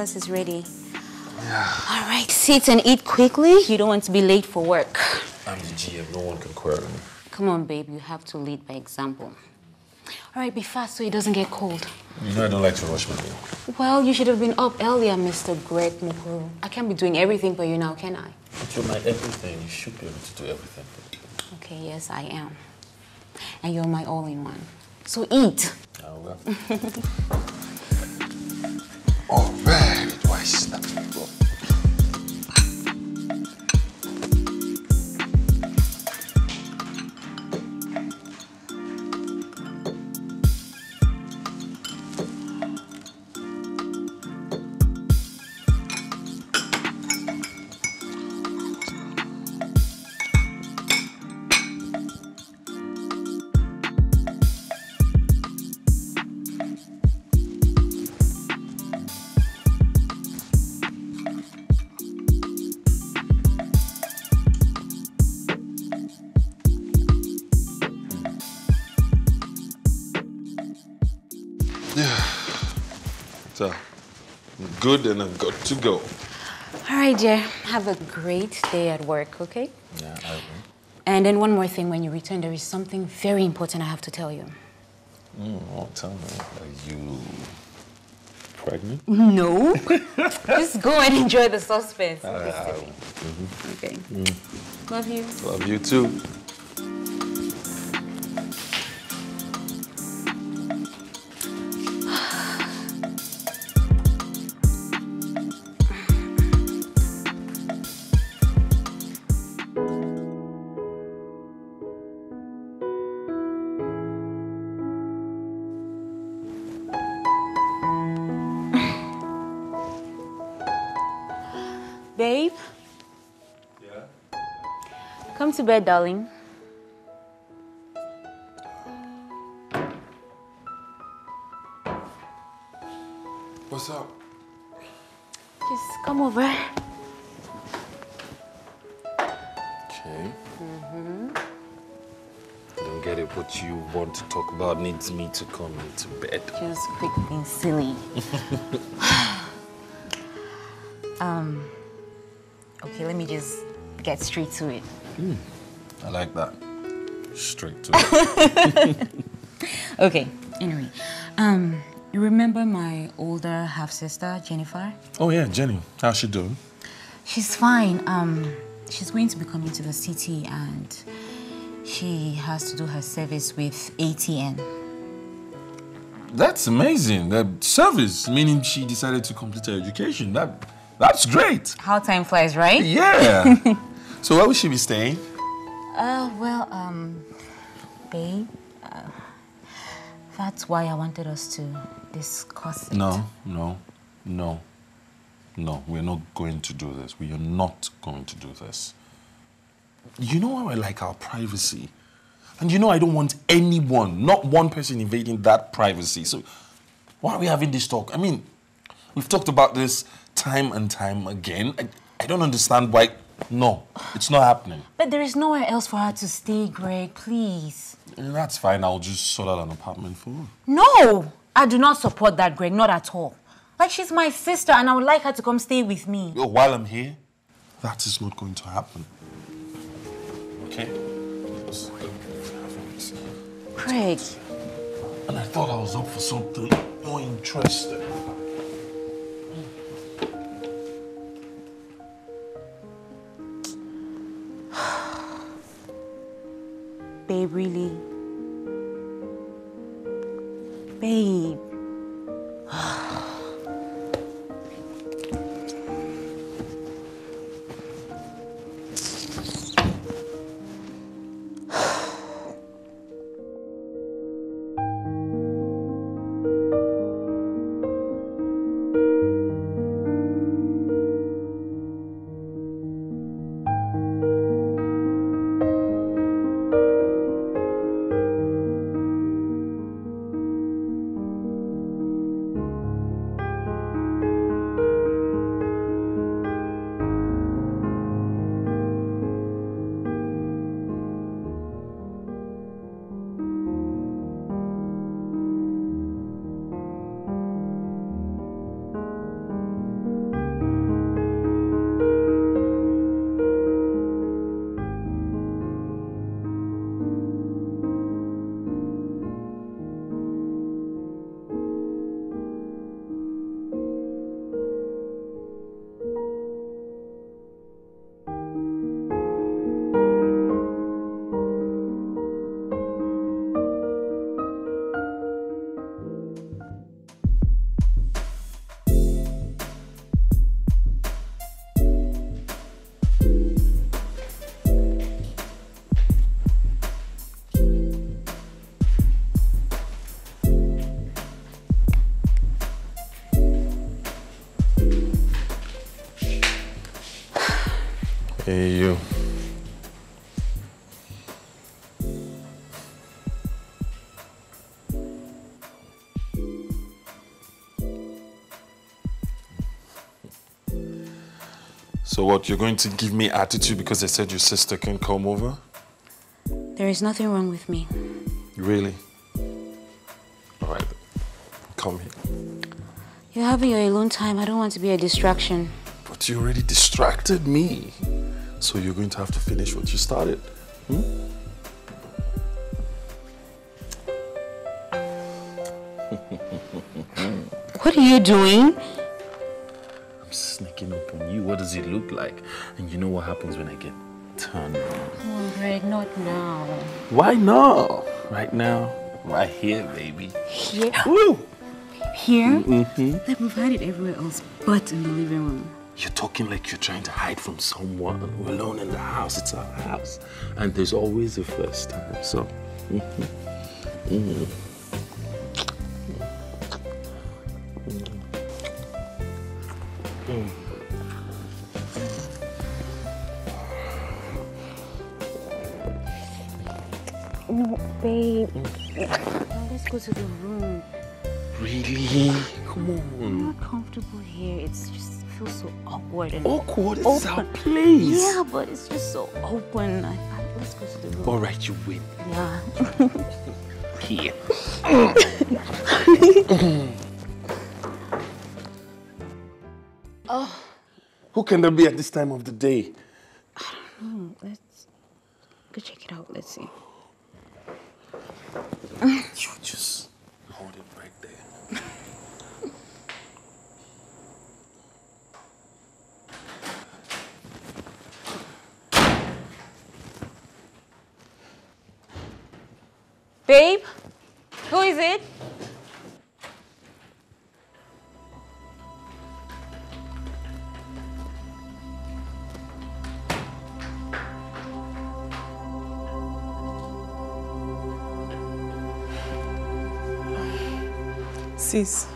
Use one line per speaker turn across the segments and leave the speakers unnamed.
breakfast is ready. All right, sit and eat quickly. You don't want to be late for work.
I'm the GM. No one can query me.
Come on, babe. You have to lead by example. All right, be fast so it doesn't get cold.
You know I don't like to rush my meal.
Well, you should have been up earlier, Mr. Greg Mukuru. I can't be doing everything for you now, can I?
But you're my everything. You should be able to do everything.
Okay, yes, I am. And you're my all-in-one. So eat.
I will.
All right,
good and I've got to go.
All right, dear. Have a great day at work, okay?
Yeah, I will.
And then one more thing. When you return, there is something very important I have to tell you.
Mm, oh, tell me, are you pregnant?
No. Just go and enjoy the suspense.
I will.
Okay. Mm. Love you.
Love you too.
Come to bed, darling.
What's up?
Just come over.
Okay. Mm-hmm. I don't get it. What you want to talk about needs me to come into bed.
Just quit being silly. um, okay, let me just get straight to it.
I like that. Straight to it.
Okay, anyway. Um, you remember my older half-sister, Jennifer?
oh yeah, Jenny. How's she doing?
She's fine. Um, she's going to be coming to the city and she has to do her service with ATN.
That's amazing. The service, meaning she decided to complete her education. That that's great.
How time flies, right?
Yeah. so where will she be staying?
Uh, well, um, babe, uh, that's why I wanted us to discuss it.
No, no, no, no. We're not going to do this. We are not going to do this. You know how I like our privacy. And you know I don't want anyone, not one person invading that privacy. So why are we having this talk? I mean, we've talked about this time and time again. I, I don't understand why. No, it's not happening.
But there is nowhere else for her to stay, Greg, please.
That's fine. I'll just sort out an apartment for her.
No! I do not support that, Greg, not at all. Like, she's my sister and I would like her to come stay with me.
Yo, while I'm here, that is not going to happen. Okay? Just having this.
Craig,
And I thought I was up for something more interesting.
Babe, really? Babe.
So what, you're going to give me attitude because I said your sister can come over?
There is nothing wrong with me.
Really? All right, come here.
You're having your alone time. I don't want to be a distraction.
But you already distracted me. So you're going to have to finish what you started. Hmm?
What are you doing?
Happens when I get turned on?
On, Greg, not now.
Why not? Right now, right here, baby.
Here?
Woo!
Here? Mm-hmm. They provide it everywhere else but in the living room.
You're talking like you're trying to hide from someone. We're alone in the house. It's our house. And there's always a first time. So,
No, go to the room.
really? Come on.
I'm not comfortable here. It's just feels so awkward and
Awkward. This is our
Open.
place.
Yeah, but it's just so open. I, I, let's go to the room.
All right, you win.
Yeah.
Here. Oh. Who can that be at this time of the day?
Hmm, let's go check it out. Let's see.
You just hold it right there.
Babe, who is it?
Sis,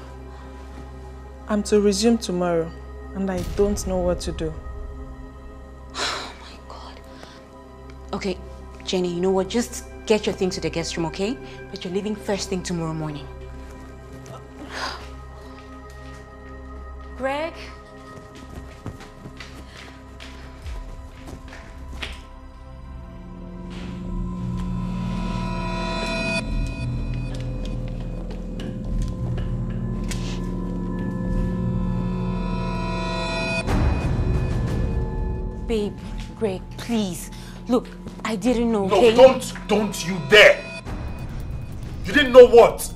I'm to resume tomorrow and I don't know what to do.
Oh my God. Okay, Jenny, you know what? Just get your things to the guest room, okay? But you're leaving first thing tomorrow morning. I didn't know,
No,
okay?
don't, don't you dare. You didn't know what?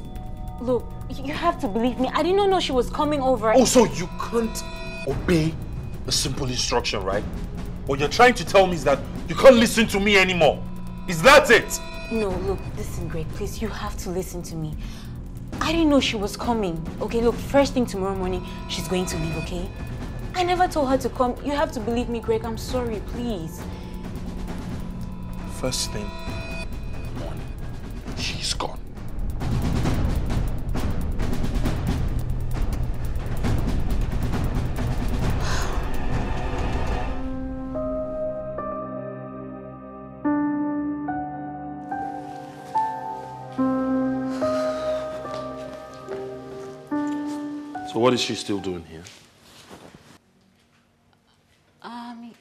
Look, you have to believe me. I did not know she was coming over.
Oh, so you can't obey a simple instruction, right? What you're trying to tell me is that you can't listen to me anymore. Is that it?
No, look, listen, Greg, please, you have to listen to me. I didn't know she was coming. Okay, look, first thing tomorrow morning, she's going to leave, okay? I never told her to come. You have to believe me, Greg. I'm sorry, please.
First thing, she's gone. So what is she still doing here?
Um,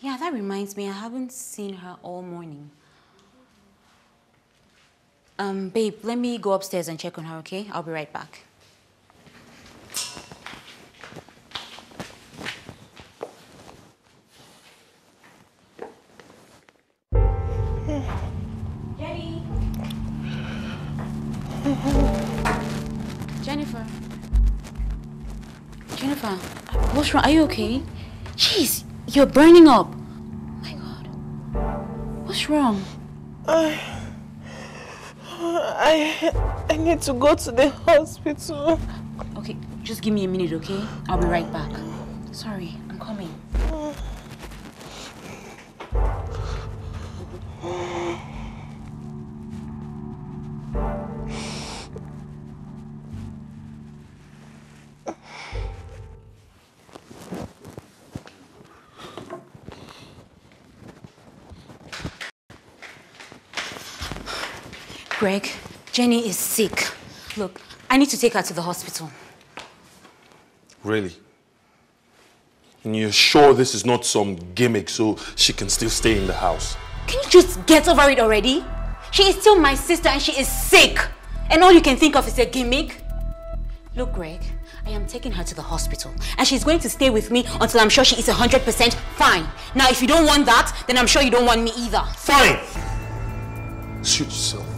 yeah, that reminds me, I haven't seen her all morning. Um, babe, let me go upstairs and check on her, okay? I'll be right back. Jenny! Jennifer. Jennifer, what's wrong? Are you okay? Jeez, you're burning up. What's wrong?
I, I need to go to the hospital.
Okay, just give me a minute, okay? I'll be right back. Sorry, Greg, Jenny is sick. Look, I need to take her to the hospital.
Really? And you're sure this is not some gimmick so she can still stay in the house?
Can you just get over it already? She is still my sister and she is sick. And all you can think of is a gimmick? Look, Greg, I am taking her to the hospital and she's going to stay with me until I'm sure she is 100% fine. Now, if you don't want that, then I'm sure you don't want me either.
Fine! Suit yourself.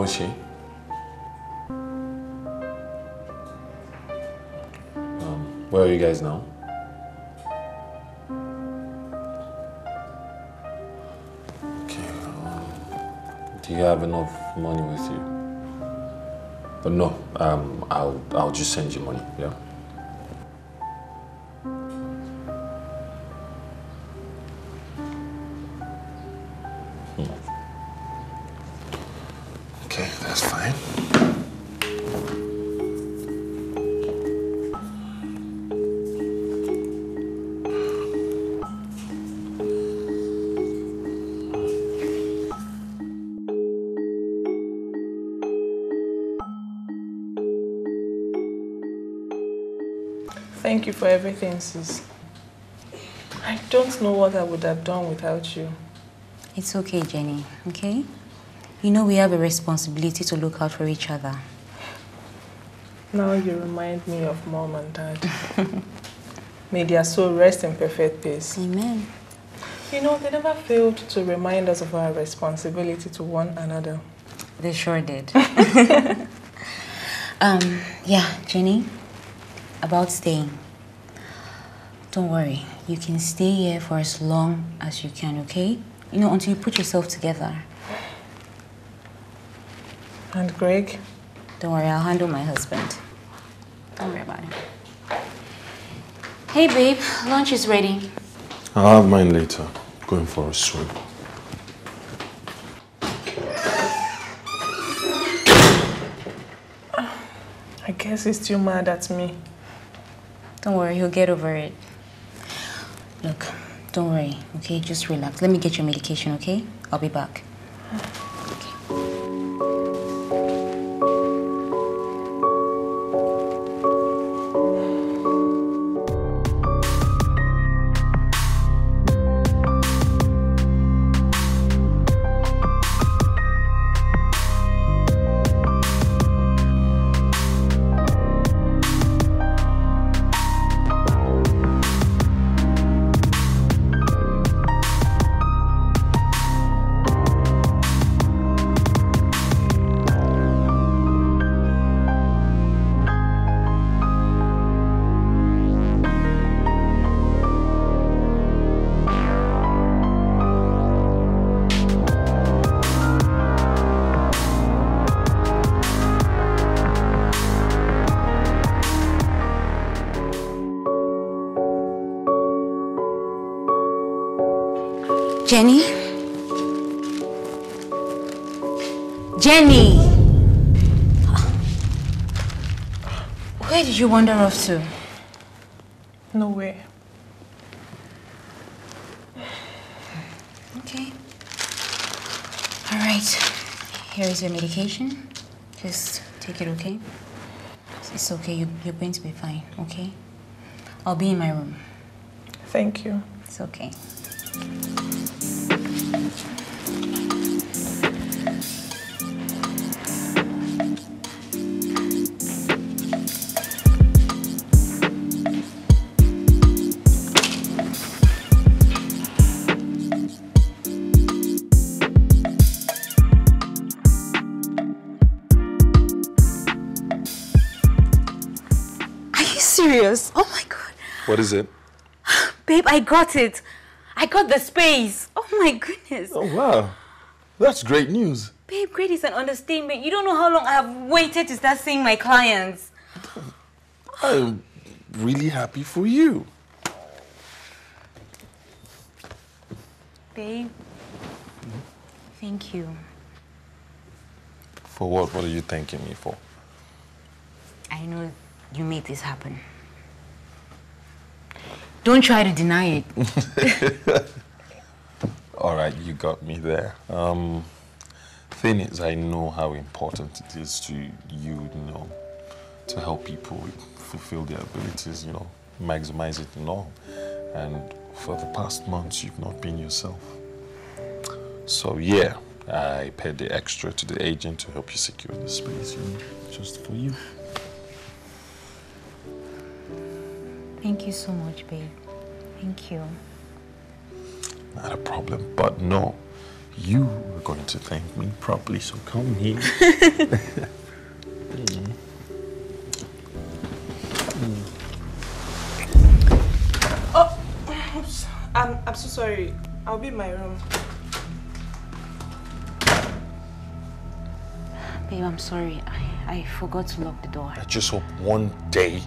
How is she? Um, where are you guys now? Okay, um, do you have enough money with you? But no, um, I'll, I'll just send you money, yeah?
Thank you for everything, sis. I don't know what I would have done without you.
It's okay, Jenny, okay? You know we have a responsibility to look out for each other.
Now you remind me of mom and dad. May their soul rest in perfect peace.
Amen.
You know, they never failed to remind us of our responsibility to one another.
They sure did. um, yeah, Jenny, about staying. Don't worry. You can stay here for as long as you can, okay? You know, until you put yourself together.
And Greg?
Don't worry, I'll handle my husband. Don't worry about him. Hey, babe, lunch is ready.
I'll have mine later. Going for a swim.
I guess he's still mad at me.
Don't worry, he'll get over it. Look, don't worry, okay? Just relax. Let me get your medication, okay? I'll be back. You wander off to?
Nowhere.
Okay. All right. Here is your medication. Just take it, okay? It's okay. You, you're going to be fine, okay? I'll be in my room.
Thank you.
It's okay.
What is it?
Babe, I got it. I got the space. Oh my goodness.
Oh, wow. That's great news.
Babe, great is an understatement. You don't know how long I have waited to start seeing my clients.
I'm really happy for you.
Babe, thank you.
For what? What are you thanking me for?
I know you made this happen. Don't try to deny it.
All right, you got me there. Um, thing is, I know how important it is to you, you know, to help people fulfill their abilities, you know, maximize it and all. And for the past months, you've not been yourself. So yeah, I paid the extra to the agent to help you secure the space, you know, just for you.
Thank you so much, babe. Thank you.
Not a problem, but no, you are going to thank me properly, so come here. Mm.
Oh, oops. I'm, I'm so sorry. I'll be in my room.
Babe, I'm sorry. I, I forgot to lock the door.
I just hope one day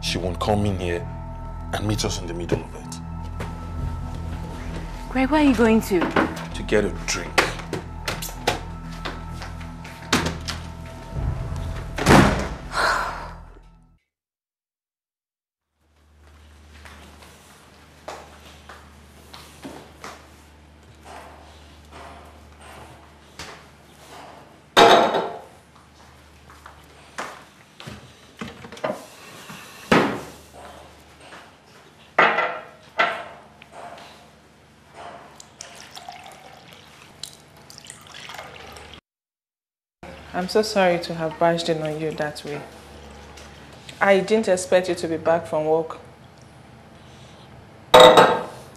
she won't come in here and meet us in the middle of it
Greg, where are you going to?
to get a drink.
I'm so sorry to have barged in on you that way. I didn't expect you to be back from work.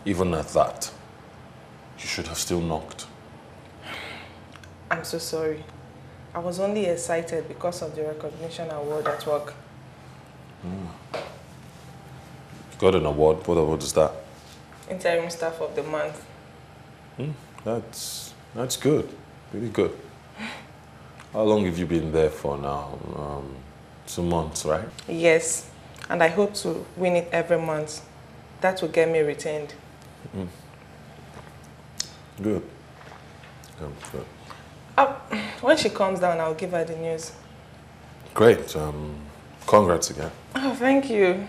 Even at that, you should have still knocked.
I'm so sorry. I was only excited because of the recognition award at work.
You got an award. What award is that?
Interim staff of the month. Hmm.
That's that's good. Really good. How long have you been there for now? Um, two months, right?
Yes, and I hope to win it every month. That will get me retained.
Good. Good, good.
Oh, when she comes down, I'll give her the news.
Great. Um, congrats again.
Oh, thank you.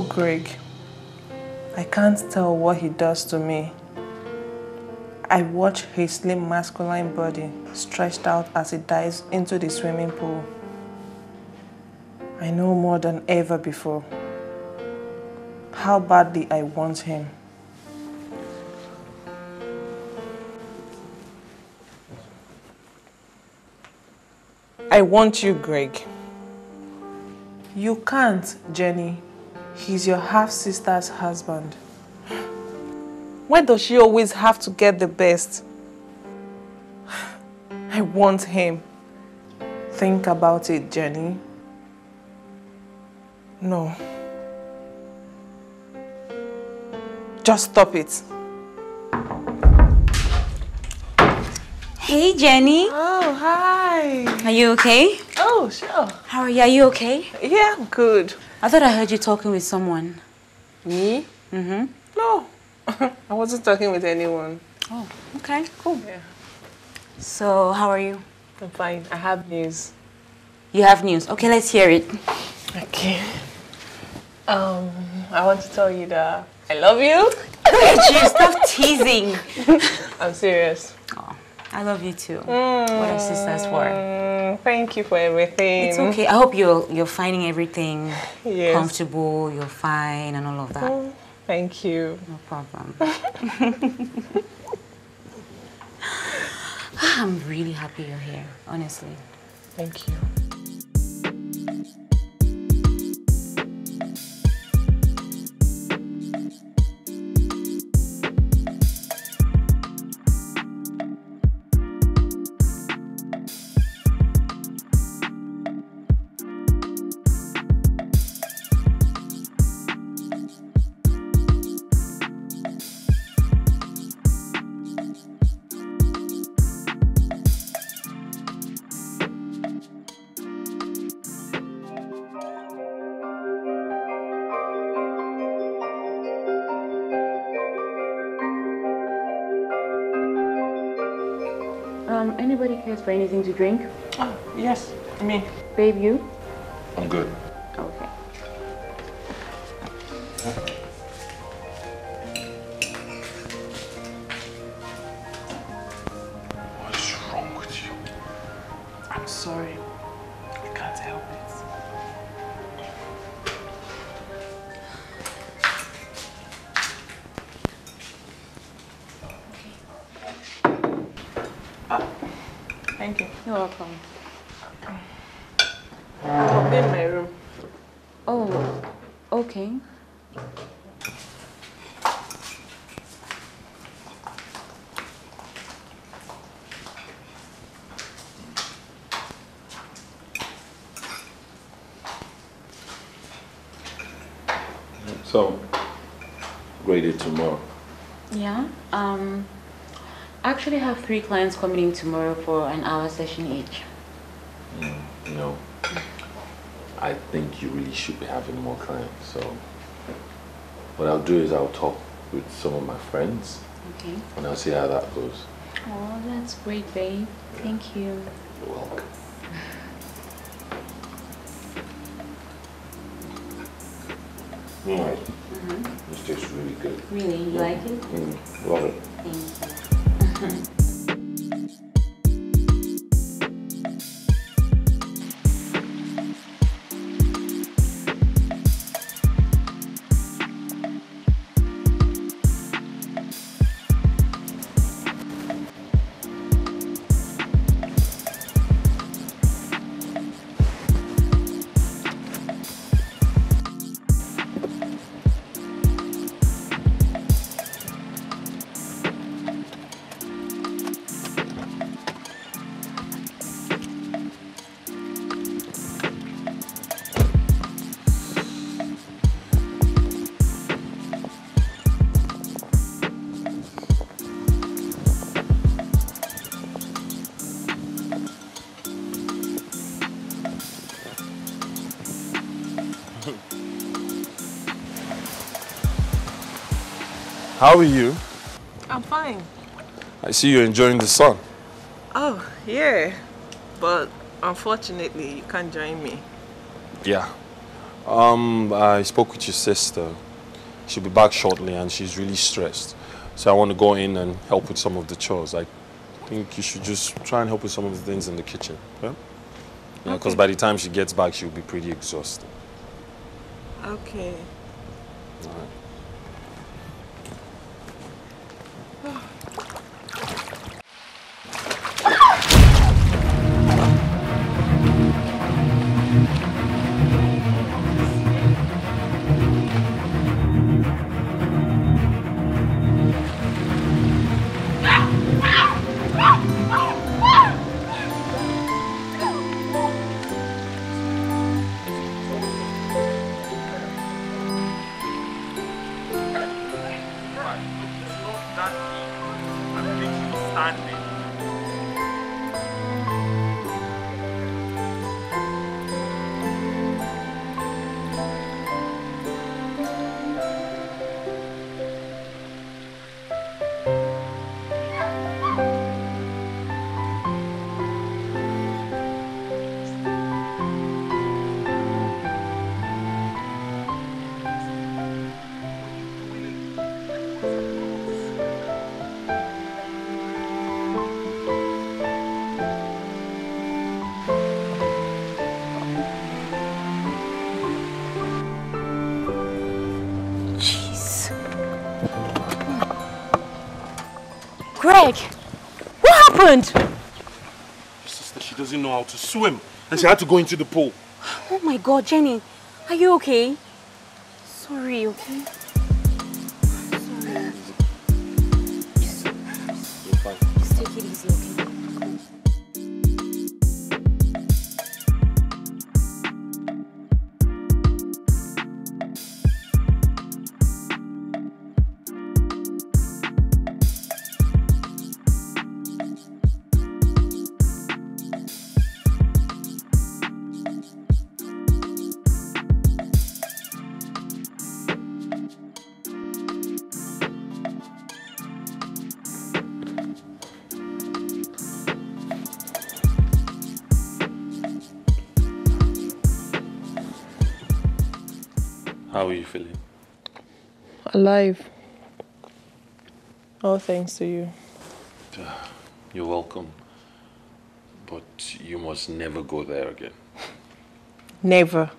Oh, Greg. I can't tell what he does to me. I watch his slim masculine body stretched out as he dives into the swimming pool. I know more than ever before how badly I want him. I want you, Greg. You can't, Jenny. He's your half-sister's husband. Why does she always have to get the best? I want him. Think about it, Jenny. No. Just stop it.
Hey, Jenny.
Oh, hi.
Are you okay?
Oh, sure.
How are you? Are you okay?
Yeah, I'm good.
I thought I heard you talking with someone.
Me?
Mm-hmm.
No. I wasn't talking with anyone.
Oh, okay, cool.
Yeah.
So, how are you?
I'm fine. I have news.
You have news. Okay, let's hear it.
Okay. Um, I want to tell you that I love you.
you stop teasing.
I'm serious.
I love you too. What are sisters for?
Mm, thank you for everything.
It's okay. I hope you're you're finding everything
Yes.
comfortable. You're fine and all of that.
Mm, Thank you.
No problem. I'm really happy you're here. Honestly.
Thank you.
For anything to drink?
Oh, yes. Me.
Babe, you?
I'm good.
Three clients coming in tomorrow for an hour session each.
You know, I think you really should be having more clients. So, what I'll do is I'll talk with some of my friends
Okay.
and I'll see how that goes.
Oh, that's great, babe. Thank you.
You're welcome. Mm. This tastes really good.
Really, you like it?
Mm, love it.
How are you?
I'm fine.
I see you're enjoying the sun.
Oh, yeah. But unfortunately, you can't join me.
Yeah. Um, I spoke with your sister. She'll be back shortly and she's really stressed. So I want to go in and help with some of the chores. I think you should just try and help with some of the things in the kitchen. Yeah? Yeah, because by the time she gets back, she'll be pretty exhausted.
Okay.
Jeez. Happened?
Sister, she doesn't know how to swim. And she had to go into the pool.
Oh my god, Jenny. Are you okay? Sorry, okay?
Alive. All thanks to you.
You're welcome. But you must never go there again.
Never.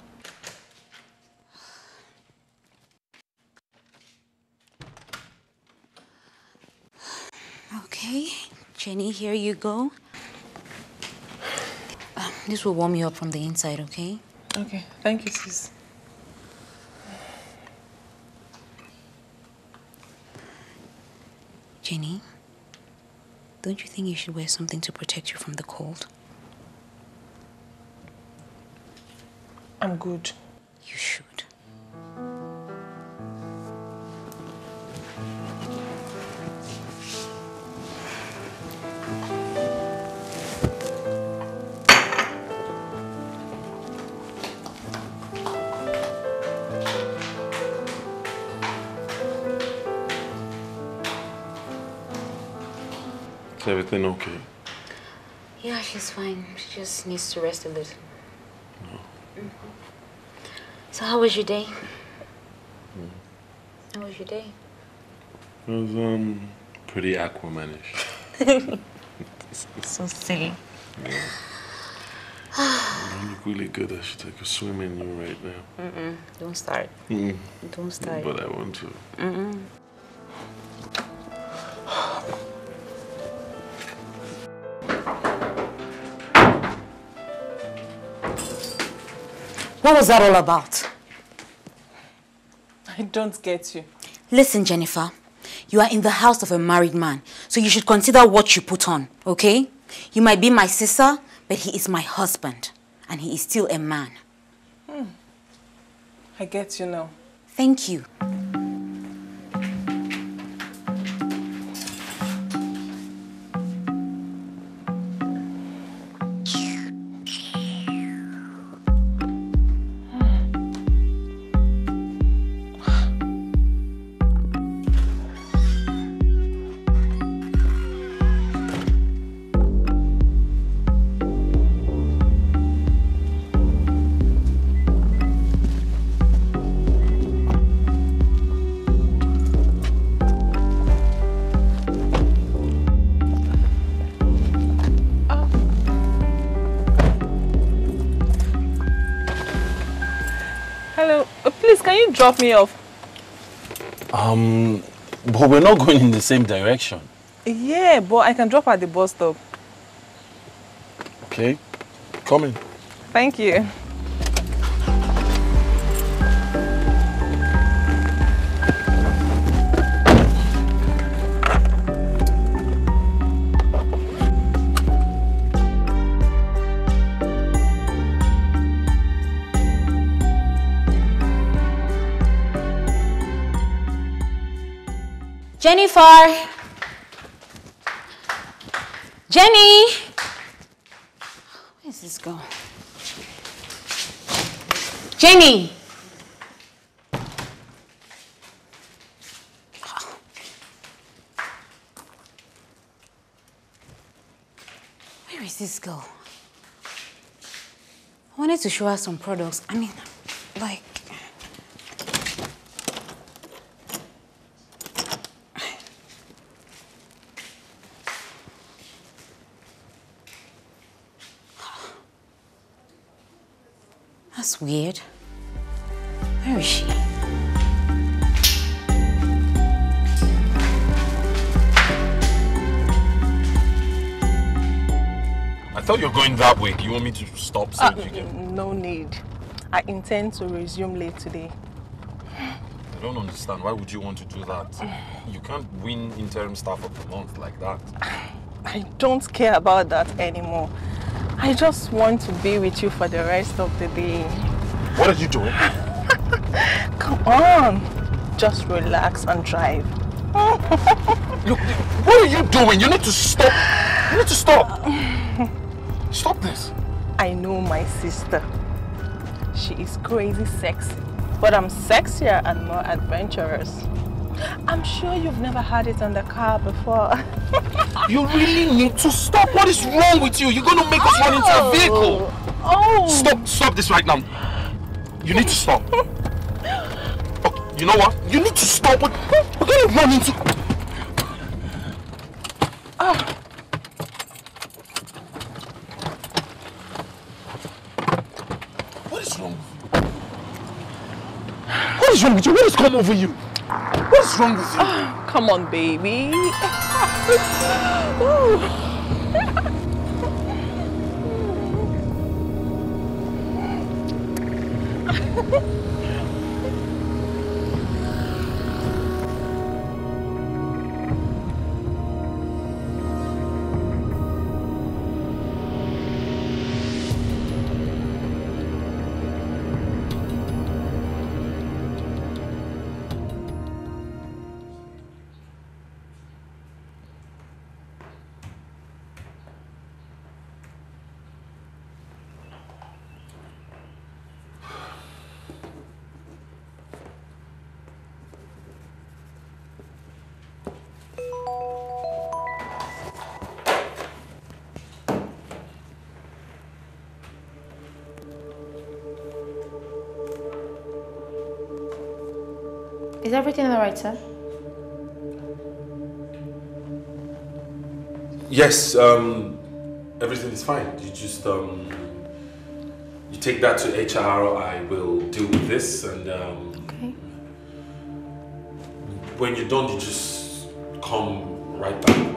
Okay, Jenny, here you go. Um, this will warm you up from the inside, okay?
Okay, thank you, sis.
Jenny, don't you think you should wear something to protect you from the cold?
I'm good.
You should.
Everything okay?
Yeah, she's fine. She just needs to rest a little. Mhm. So, how was your day? How was your day?
It was um pretty Aquamanish.
So silly. Yeah.
You look really good. I should take a swim in you right now.
Mm-mm. Don't start.
Mm.
Don't start.
But I want to.
Mm-mm. What was that all about?
I don't get you.
Listen, Jennifer. You are in the house of a married man, so you should consider what you put on, okay? You might be my sister, but he is my husband, and he is still a man. Hmm.
I get you now.
Thank you.
Drop me off?
Um, but we're not going in the same direction.
Yeah, but I can drop at the bus stop.
Okay, Coming.
Thank you.
Jennifer! Jenny! Where's this girl? Jenny! Where is this girl? I wanted to show her some products. I mean, like... That's weird. Where is she?
I thought you were going that way. Do you want me to stop so
Uh,
you can...
no need. I intend to resume late today.
I don't understand. Why would you want to do that? You can't win interim staff of the month like that.
I don't care about that anymore. I just want to be with you for the rest of the day.
What are you doing?
Come on. Just relax and drive.
Look, what are you doing? You need to stop. You need to stop. Stop this.
I know my sister. She is crazy sexy, but I'm sexier and more adventurous. I'm sure you've never had it on the car before.
You really need to stop. What is wrong with you? You're going to make us run into a vehicle.
Oh! oh.
Stop. Stop this right now. You need to stop. Okay, you know what? You need to stop. We're, to run into... What is wrong with you? What is wrong with you? What has come over you? What is wrong with you?
Ah, come on, baby.
everything all right, sir?
Yes, um, everything is fine. You just um, you take that to HR. I will deal with this, and um,
Okay.
when you're done, you just come right back.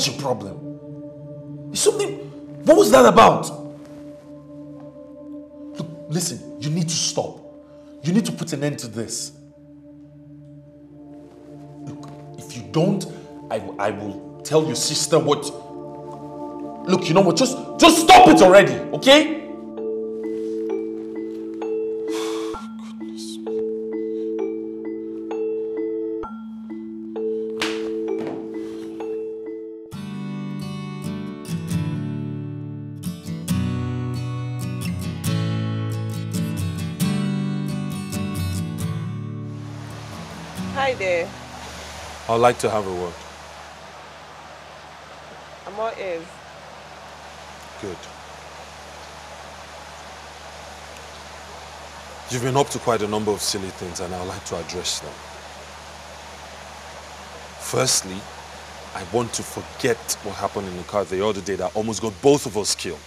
Is your problem? Is something. What was that about? Look, listen. You need to stop. You need to put an end to this. Look, if you don't, I, I will tell your sister what. Look, you know what? Just just stop it already, okay?
I
would like to have a word.
I'm all ears.
Good. You've been up to quite a number of silly things and I'd like to address them. Firstly, I want to forget what happened in the car the other day that almost got both of us killed.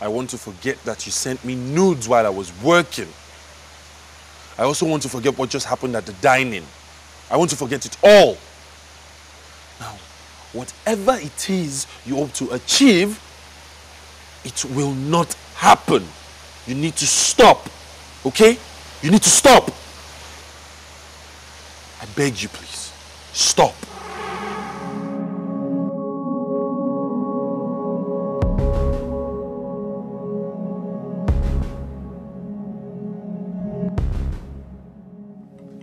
I want to forget that you sent me nudes while I was working. I also want to forget what just happened at the dining. I want to forget it all. Now, whatever it is you hope to achieve, it will not happen. You need to stop. Okay? You need to stop. I beg you, please. Stop.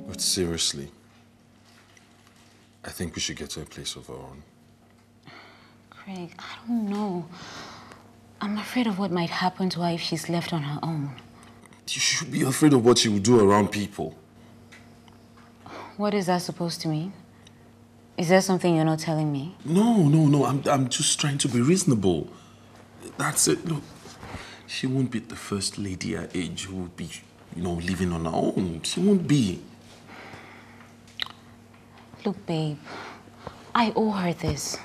But seriously, I think we should get to a place of our own.
Craig, I don't know. I'm afraid of what might happen to her if she's left on her own.
You should be afraid of what she will do around people.
What is that supposed to mean? Is there something you're not telling me?
No, no, no. I'm, I'm just trying to be reasonable. That's it. Look, she won't be the first lady her age who will be, you know, living on her own. She won't be.
Look, babe, I owe her this.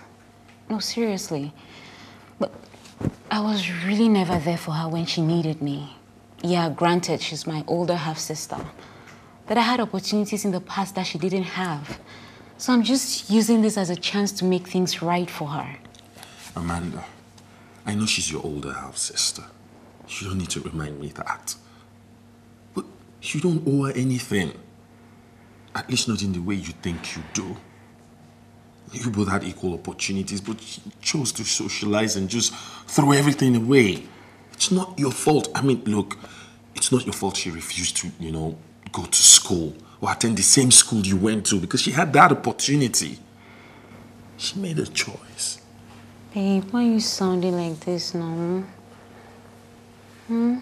No, seriously. But I was really never there for her when she needed me. Yeah, granted, she's my older half sister. But I had opportunities in the past that she didn't have. So I'm just using this as a chance to make things right for her.
Amanda, I know she's your older half sister. You don't need to remind me that. But you don't owe her anything. At least not in the way you think you do. You both had equal opportunities, but she chose to socialize and just throw everything away. It's not your fault. I mean, look, it's not your fault she refused to, you know, go to school or attend the same school you went to because she had that opportunity. She made a choice.
Babe, why are you sounding like this now? Hmm?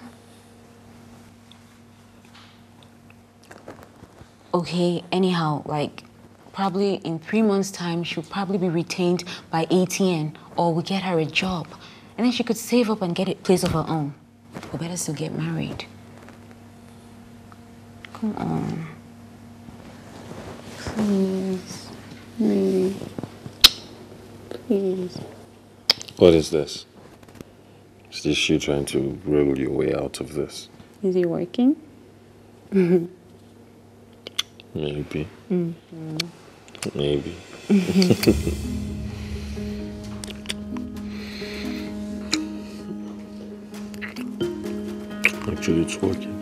Okay, anyhow, like, probably in three months' time, she'll probably be retained by ATN or we get her a job. And then she could save up and get a place of her own. Or better still get married. Come on. Please. Maybe. Please.
What is this? Is this you trying to wriggle your way out of this?
Is it working?
Maybe. Maybe. Actually, it's working.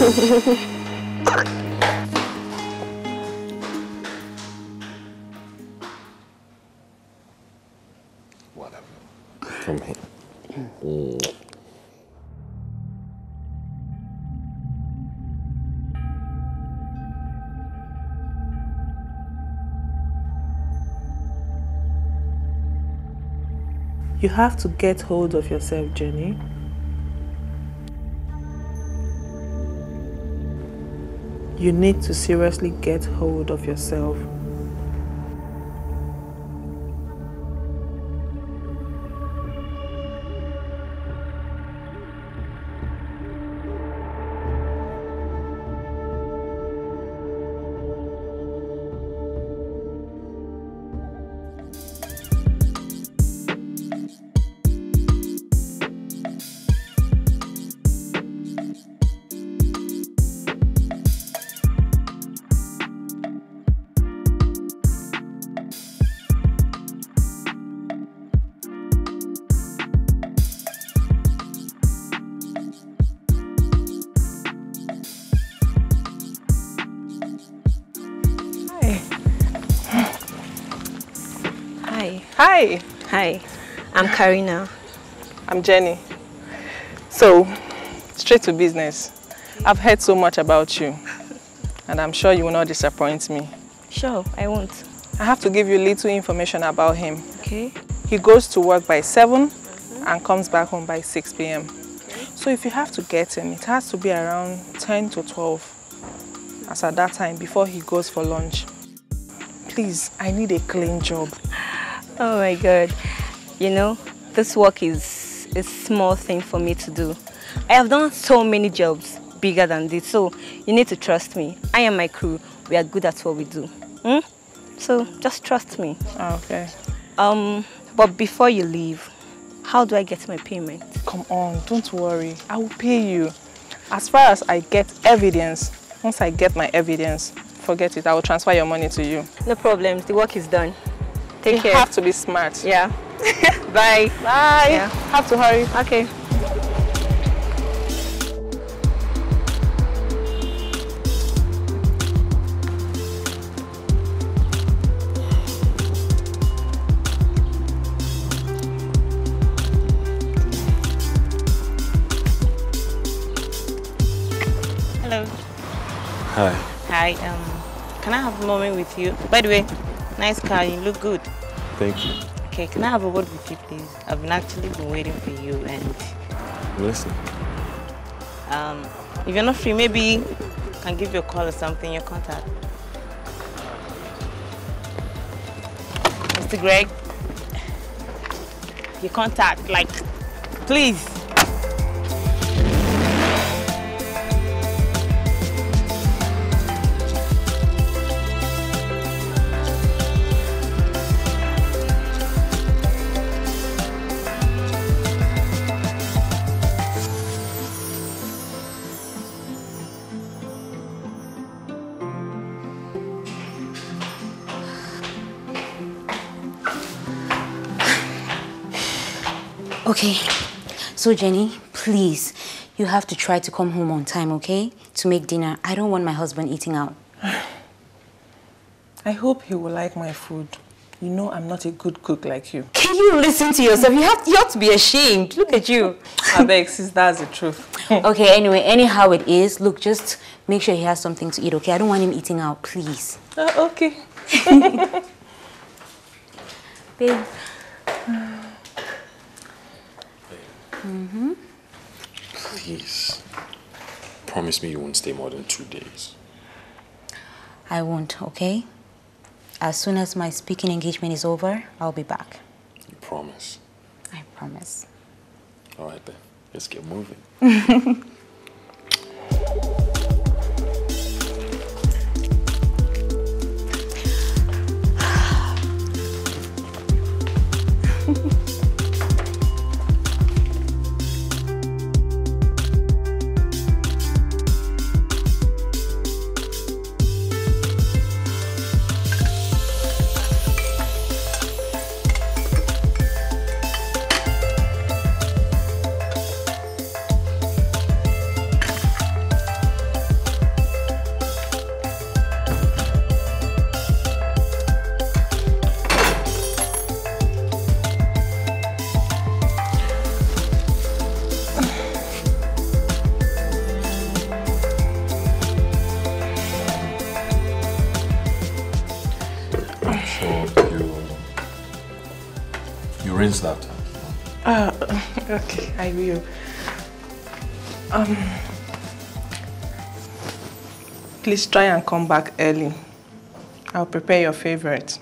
Whatever.
Have to get hold of yourself, Jenny. You need to seriously get hold of yourself.
Karina.
I'm Jenny. So, straight to business. I've heard so much about you, and I'm sure you will not disappoint me.
Sure, I won't.
I have to give you little information about him.
Okay.
He goes to work by 7 and comes back home by 6 p.m. So if you have to get him, it has to be around 10 to 12, as at that time, before he goes for lunch. Please, I need a clean job.
Oh my God. You know, this work is a small thing for me to do. I have done so many jobs bigger than this, so you need to trust me. I and my crew, we are good at what we do. Hmm? So just trust me.
Okay.
Um, but before you leave, how do I get my payment?
Come on, don't worry. I will pay you. As far as I get evidence, once I get my evidence, forget it. I will transfer your money to you.
No problems. The work is done. Take
you
care.
You have to be smart.
Yeah. Bye.
Bye.
Yeah.
Have to hurry.
Okay.
Hello.
Hi.
Hi. Um, can I have a moment with you? By the way, nice car. You look good.
Thank you.
Okay, can I have a word with you, please? I've been actually been waiting for you, and
Listen.
um, if you're not free, maybe I can give you a call or something. Your contact. Mr. Greg. Your contact, like, please.
So Jenny, please, you have to try to come home on time, okay? To make dinner. I don't want my husband eating out.
I hope he will like my food. You know I'm not a good cook like you.
Can you listen to yourself? You have, you have to be ashamed. Look at you.
I beg, sis, that's the truth.
okay, anyway, anyhow it is, look, just make sure he has something to eat, okay? I don't want him eating out, please.
Uh, okay.
Babe.
Please. Promise me you won't stay more than two days.
I won't, okay? As soon as my speaking engagement is over, I'll be back.
You promise.
I promise.
All right then. Let's get moving.
okay, I will. Um, please try and come back early. I'll prepare your favorite.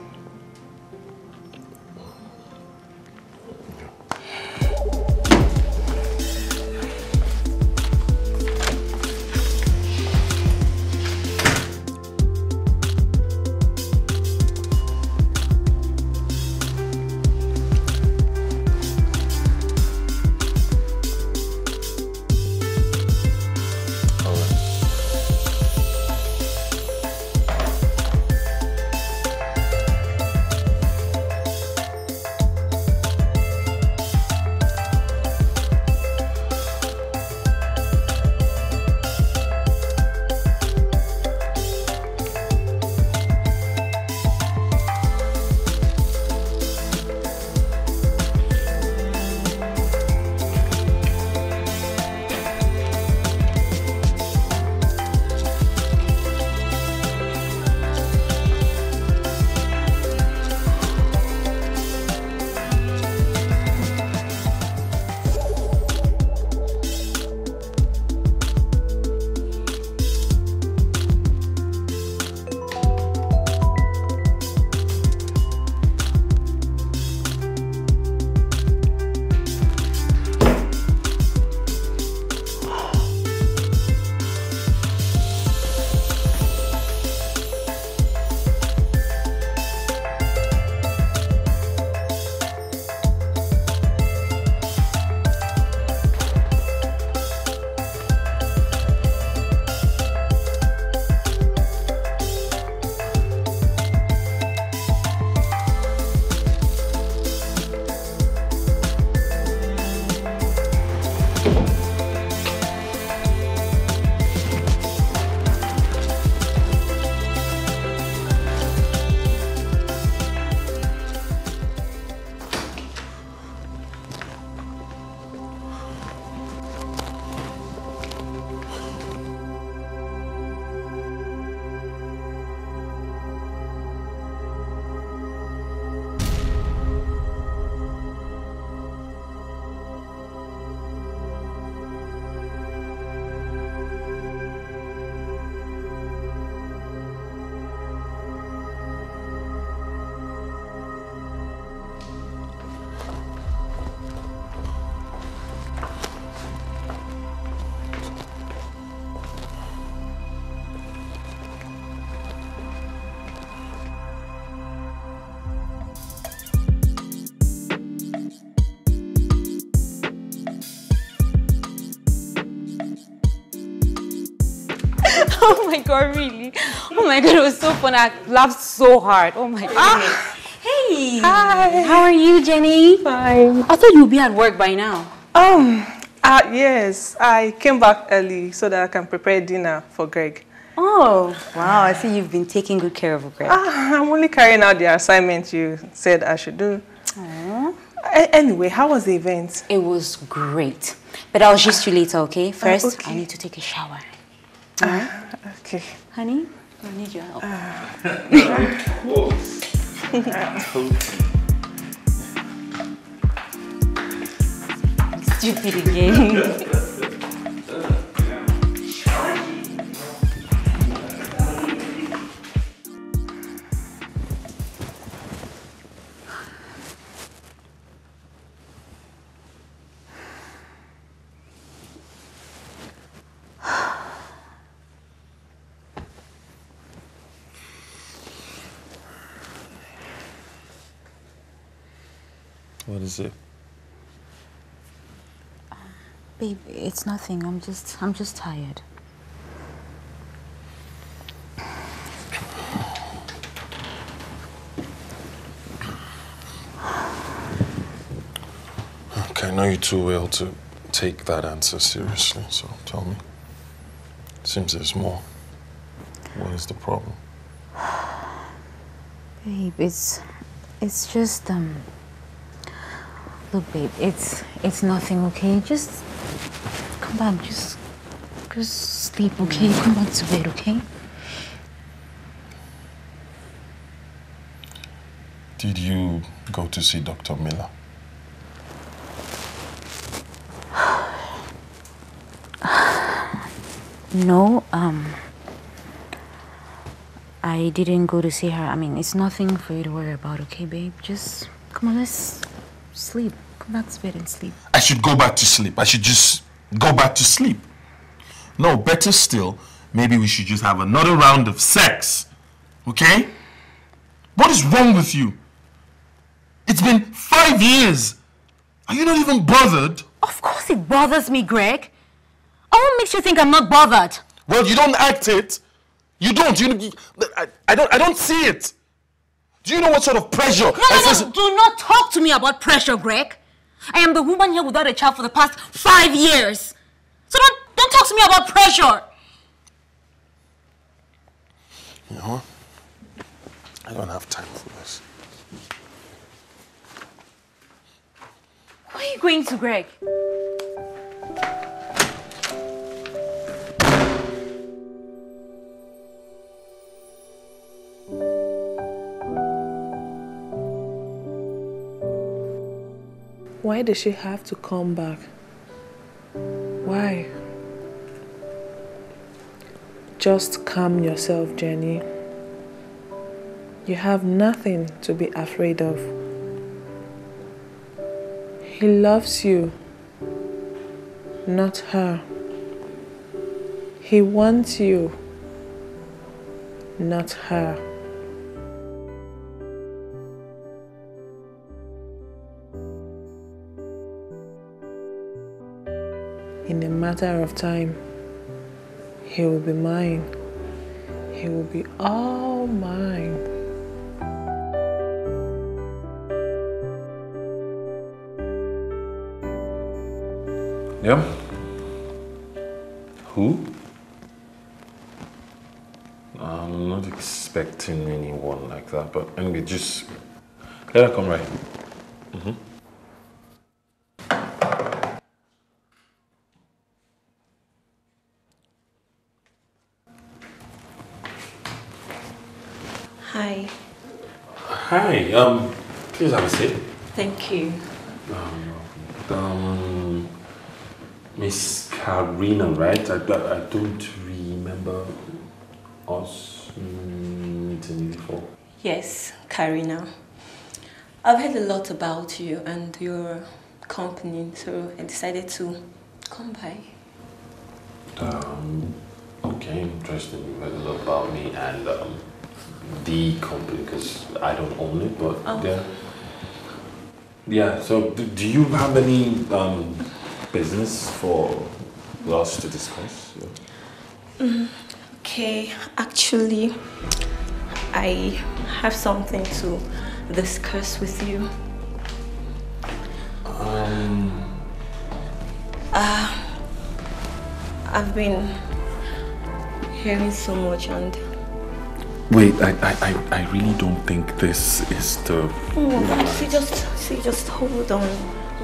god, really? Oh my god, it was so fun. I laughed so hard. Oh my god. Hey.
Hi.
How are you, Jenny?
Fine.
I thought you'd be at work by now.
Um, uh, yes, I came back early so that I can prepare dinner for Greg.
Oh, wow. I see you've been taking good care of Greg.
Ah, I'm only carrying out the assignment you said I should do. A- anyway, how was the event?
It was great. But I'll just you later, okay? First,
okay.
I need to take a shower.
Ah, okay.
Honey, I need your help. Ah. Stupid again.
It?
Babe, it's nothing. I'm just I'm just tired.
Okay, I know you too well to take that answer seriously, so tell me. Seems there's more. What is the problem?
Babe, it's it's just um look babe, it's it's nothing, okay? Just come back, just just sleep, okay? Come back to bed, okay?
Did you go to see Dr. Miller?
No, um I didn't go to see her. I mean, it's nothing for you to worry about, okay, babe? Just come on, let's sleep. Come back to bed and sleep.
I should go back to sleep. I should just go back to sleep. No, better still, maybe we should just have another round of sex. Okay? What is wrong with you? It's been five years. Are you not even bothered?
Of course it bothers me, Greg. Oh, what makes you think I'm not bothered?
Well, you don't act it. You don't. You, you- I, I don't. I don't see it. Do you know what sort of pressure?
No, no, no, do not talk to me about pressure, Greg. I am the woman here without a child for the past five years. So don't, don't talk to me about pressure.
You know? I don't have time for this.
Where are you going to, Greg?
Why does she have to come back? Why? Just calm yourself, Jenny. You have nothing to be afraid of. He loves you, not her. He wants you, not her. Matter of time, he will be mine. He will be all mine.
Yeah? Who? I'm not expecting anyone like that, but anyway, just let her come right.
Hi.
Hi, um, please have a seat.
Thank you.
Um, Miss Karina, right? I, I, I don't remember us meeting before.
Yes, Karina. I've heard a lot about you and your company, so I decided to come by.
Um, okay, interesting. You heard a lot about me and um, the company because I don't own it, but
Oh.
yeah. Yeah. So, do, do you have any um, business for us to discuss?
Okay, actually, I have something to discuss with you.
Um.
Uh, I've been hearing so much and...
Wait, I, I, I, I really don't think this is the...
Oh, see, just, she just hold on.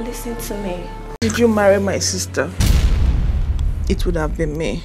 Listen to me.
Did you marry my sister? It would have been me.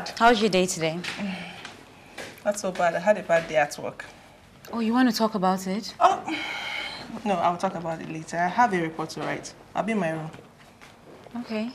Bad.
How's your day today?
Not so bad. I had a bad day at work.
Oh, you want to talk about it?
Oh, no, I'll talk about it later. I have a report to write. I'll be in my room.
Okay.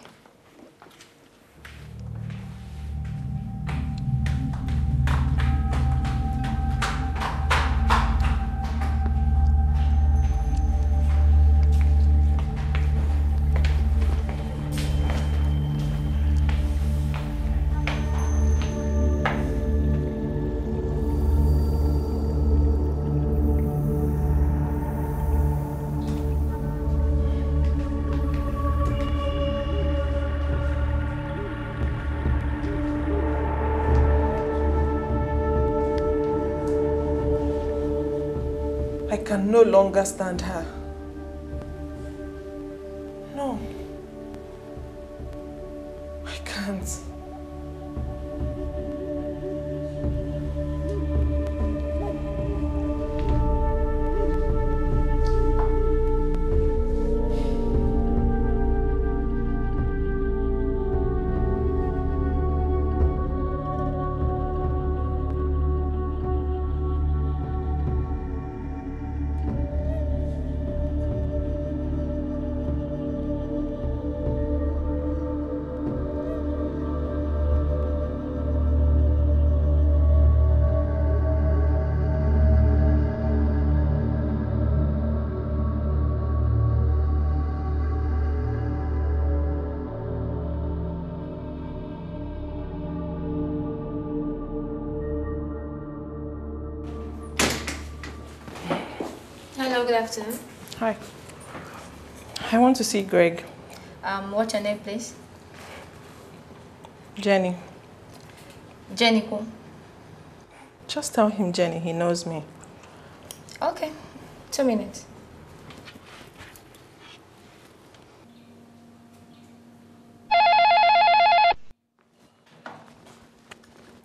Can no longer stand her.
Good afternoon.
Hi. I want to see Greg.
Um, what's your name, please?
Jenny.
Jenny Ko.
Just tell him Jenny, he knows me.
Okay, two minutes.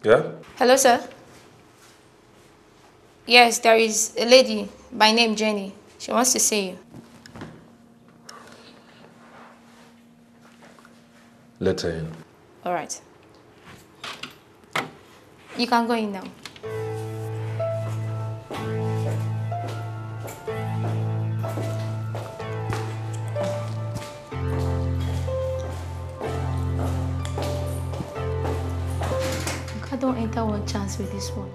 Yeah?
Hello, sir. Yes, there is a lady by name Jenny. She wants to see you.
Let her in.
All right. You can go in now. I don't enter one chance with this one.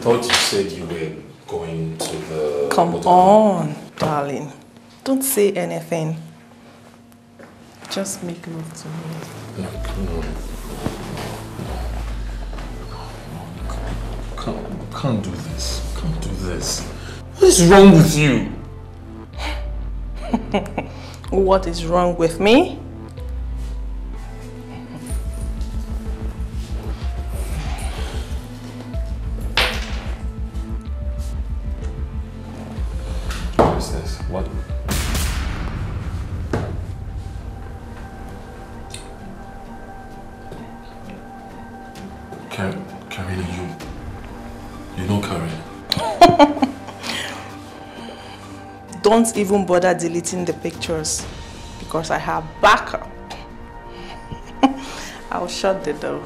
Thought you said you were going to the...
Come on, darling. Don't say anything. Just make love to me.
No, no, no. Can't, can't do this. Can't do this. What is wrong with you?
What is wrong with me? Don't even bother deleting the pictures because I have backup. I'll shut the door.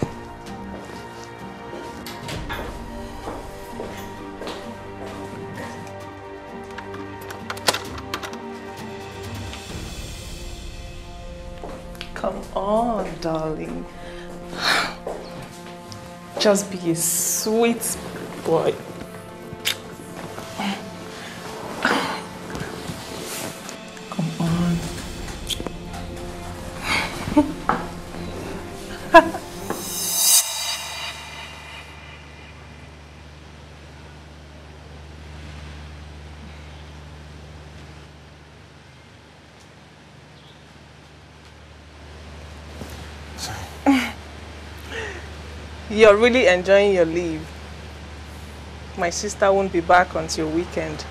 Come on, darling. Just be a sweet boy. You're really enjoying your leave. My sister won't be back until weekend.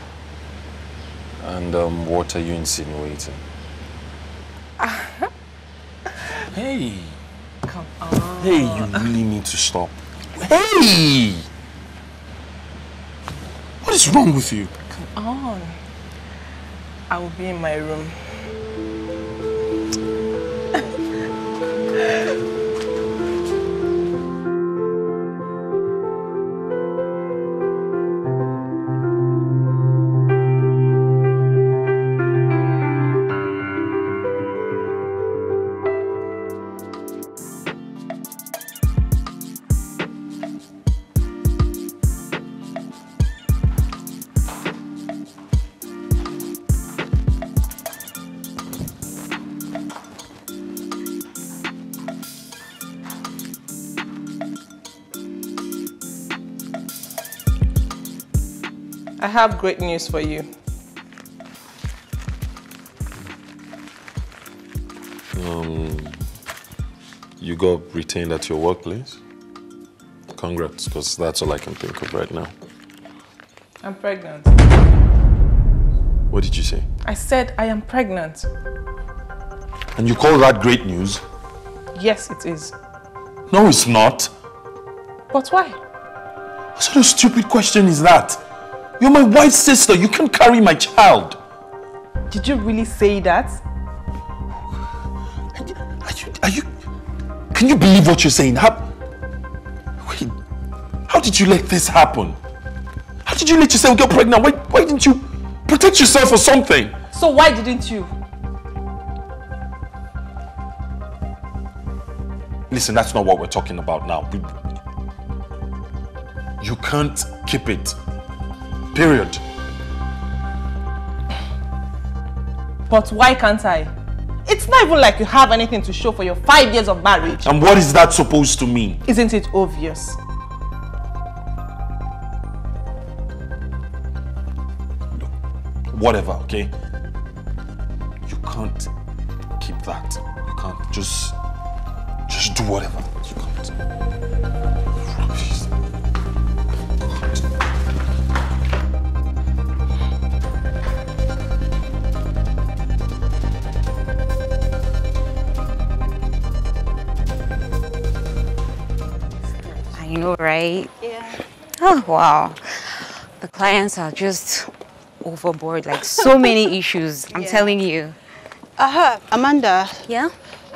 And um, what are you insinuating? hey!
Come on.
Hey, you really need to stop. Hey! What is wrong with you?
Come on. I will be in my room. Have great news for you.
Um, you got retained at your workplace? Congrats, because that's all I can think of right now.
I'm pregnant.
What did you say?
I said I am pregnant.
And you call that great news?
Yes, it is.
No, it's not.
But why?
What sort of stupid question is that? You're my wife's sister. You can't carry my child.
Did you really say that?
Are you, are you, can you believe what you're saying? How, wait, how did you let this happen? How did you let yourself get pregnant? Why, why didn't you protect yourself or something?
So why didn't you?
Listen, that's not what we're talking about now. You can't keep it. Period.
But why can't I? It's not even like you have anything to show for your five years of marriage.
And what is that supposed to mean?
Isn't it obvious?
Whatever, okay? You can't keep that. You can't just just do whatever. You can't. Rubbish.
Right? Yeah. Oh, wow. The clients are just overboard, like so many issues. I'm telling you.
Uh-huh. Amanda,
Yeah?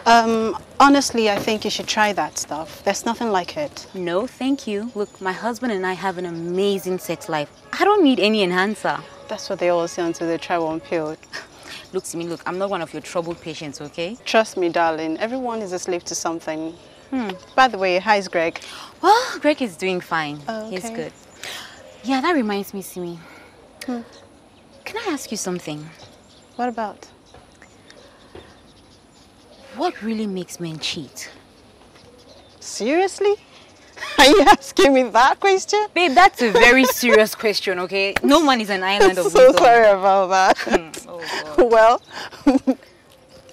um, honestly, I think you should try that stuff. There's nothing like it.
No, thank you. Look, my husband and I have an amazing sex life. I don't need any enhancer.
That's what they all say until they try one pill.
Look to me, look, I'm not one of your troubled patients, okay?
Trust me, darling. Everyone is a slave to something. Hmm. By the way, how's Greg?
Well, Greg is doing fine.
Oh,
He's good. Yeah, that reminds me, Simi.
Hmm.
Can I ask you something?
What about?
what really makes men cheat?
Seriously? Are you asking me that question?
Babe, that's a very serious question, okay? No one is an island of
so
wisdom.
sorry about that.
Hmm, oh
well,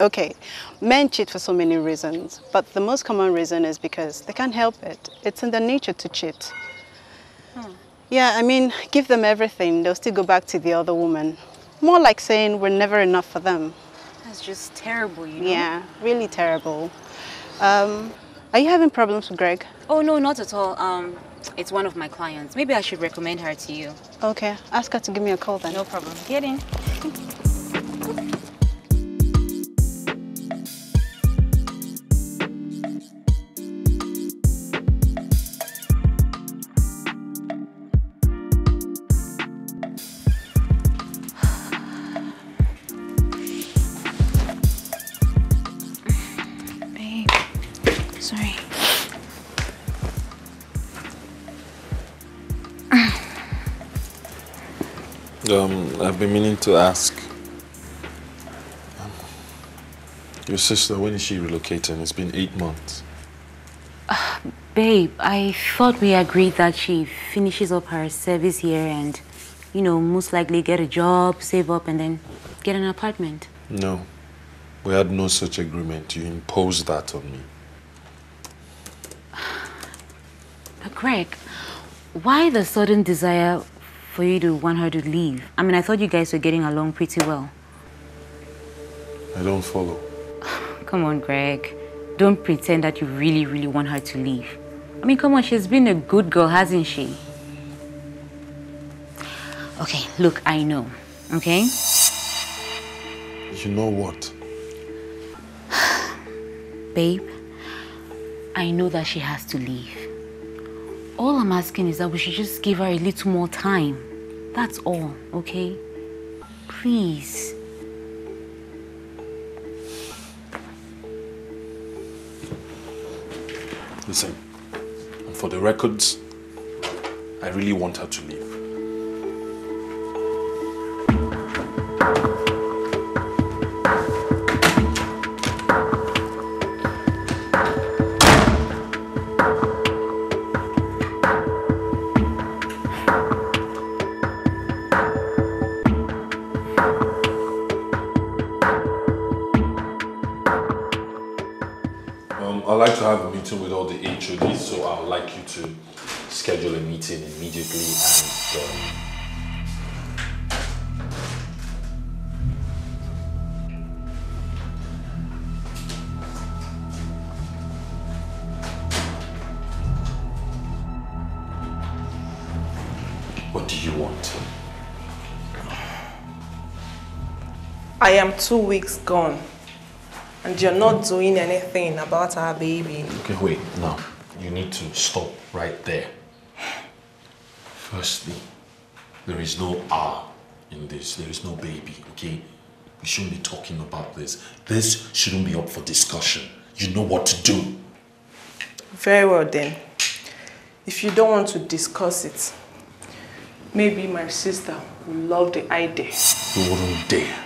okay, men cheat for so many reasons, but the most common reason is because they can't help it. It's in their nature to cheat.
Hmm.
Yeah, I mean, give them everything, they'll still go back to the other woman. More like saying we're never enough for them.
That's just terrible, you know?
Yeah, really terrible. Um, are you having problems with Greg?
Oh, no, not at all. Um, it's one of my clients. Maybe I should recommend her to you.
Okay, ask her to give me a call then.
No problem. Get in.
Um, I've been meaning to ask. Your sister, when is she relocating? It's been eight months.
Babe, I thought we agreed that she finishes up her service here and, you know, most likely get a job, save up, and then get an apartment.
No. We had no such agreement. You imposed that on me.
But Greg, why the sudden desire for you to want her to leave? I mean, I thought you guys were getting along pretty well.
I don't follow.
Come on, Greg. Don't pretend that you really, really want her to leave. I mean, come on, she's been a good girl, hasn't she? Okay, look, I know, okay?
You know what?
Babe, I know that she has to leave. All I'm asking is that we should just give her a little more time. That's all, okay? Please.
Listen, for the records, I really want her to leave. I
am two weeks gone. And you're not doing anything about our baby.
Okay, wait, now. You need to stop right there. Firstly, there is no R in this. There is no baby, okay? We shouldn't be talking about this. This shouldn't be up for discussion. You know what to do.
Very well then. If you don't want to discuss it, maybe my sister will love the idea.
You wouldn't dare.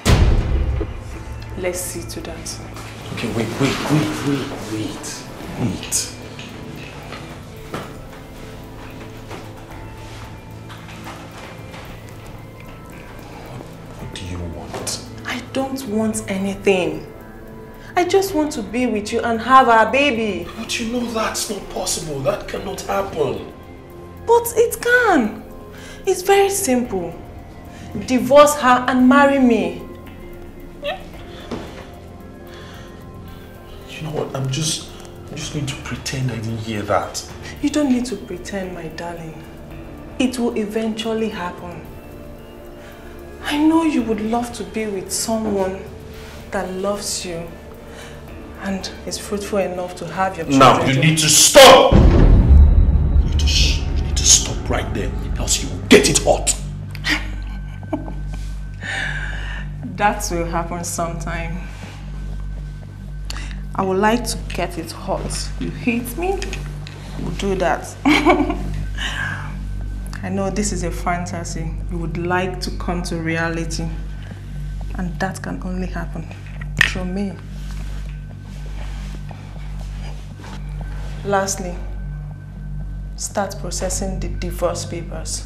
Let's see to that.
Okay, wait, wait, wait, wait, wait, wait. What do you want?
I don't want anything. I just want to be with you and have our baby.
But you know that's not possible. That cannot happen.
But it can. It's very simple. Divorce her and marry me.
Know what? I'm just, I'm just going to pretend I didn't hear that.
You don't need to pretend, my darling. It will eventually happen. I know you would love to be with someone that loves you and is fruitful enough to have your children.
Now, you need to stop! You need to, you need to stop right there, else you will get it hot.
That will happen sometime. I would like to get it hot. You hate me? We'll do that. I know this is a fantasy. You would like to come to reality. And that can only happen through me. Lastly, start processing the divorce papers.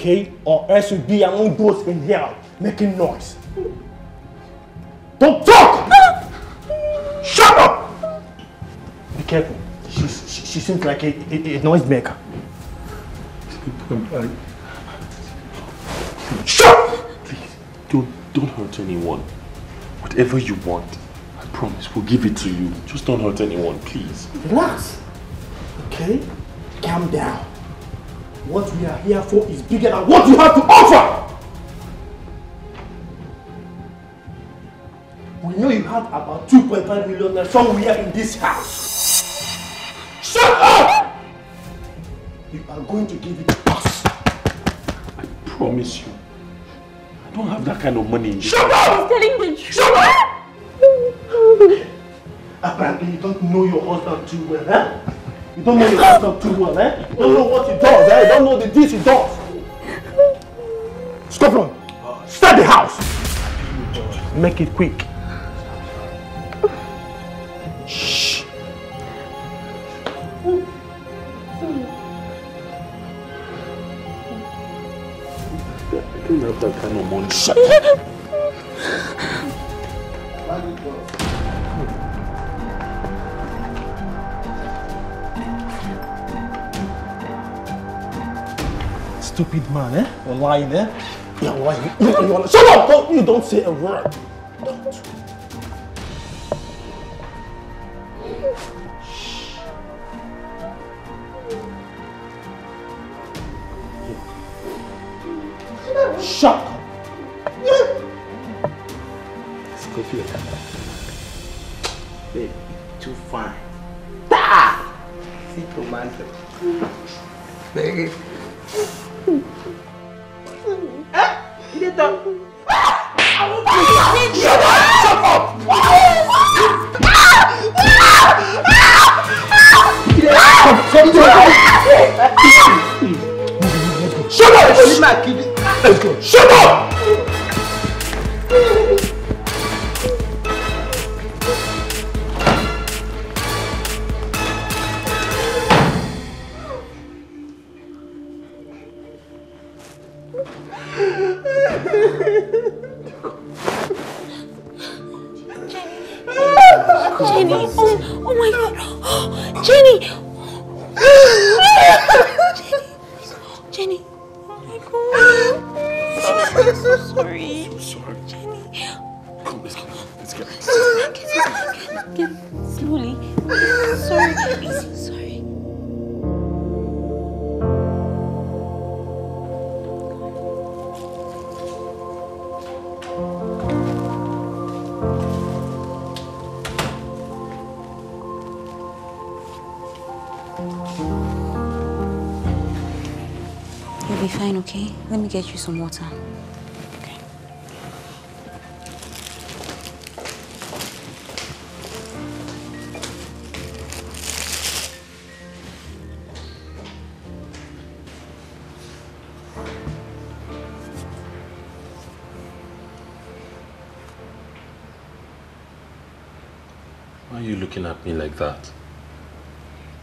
Okay? Or else you'll be among those in here making noise. Don't talk! Shut up! Be careful. She, she, she seems like a, a, a noise maker.
Shut! Please, don't, don't hurt anyone. Whatever you want, I promise, we'll give it to you. Just don't hurt anyone, please.
Relax. Okay? Calm down. What we are here for is bigger than what you have to offer! We know you have about 2.5 million naira somewhere in this house. Shut up! You are going to give it to us.
Promise you. I don't have that kind of money in this
Shut up!
telling the truth.
Shut up! Apparently you don't know your husband too well, eh? You don't know your husband too well, eh? You don't know what he does, eh? You don't know the deeds he does. Scorpion, start the house. Make it quick. Shh.
I don't have that kind of money. Shut up!
Stupid man, eh? You're lying, eh? You're lying. You're lying. Shut up! Don't, you don't say a word.
Get
you some water. Okay.
Why are you looking at me like that?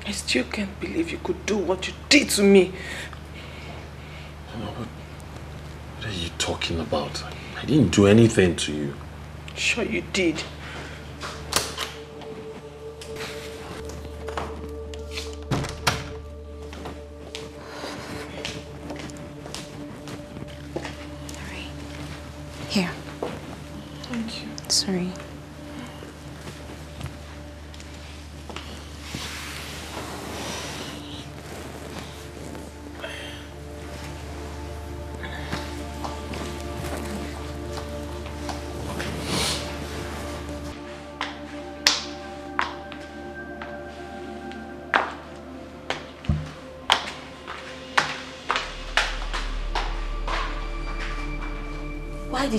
I still can't believe you could do what you did to me.
What are you talking about? I didn't do anything to you.
Sure you did.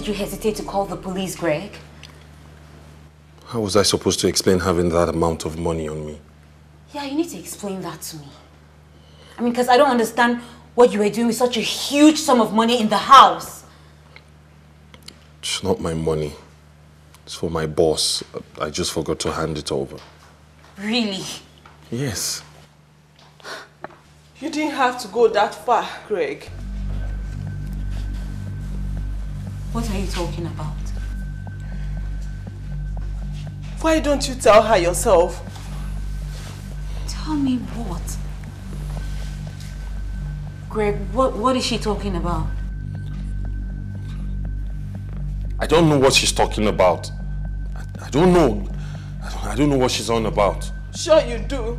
You
hesitate to call the police, Greg?
How was I supposed to explain having that amount of money on me?
Yeah, you need to explain that to me. I mean, because I don't understand what you were doing with such a huge sum of money in the house.
It's not my money. It's for my boss. I just forgot to hand it over.
Really?
Yes.
You didn't have to go that far, Greg.
What are you talking about?
Why don't you tell her yourself?
Tell me what? Greg, what, what is she talking about?
I don't know what she's talking about. I, I don't know. I don't, I don't know what she's on about.
Sure you do.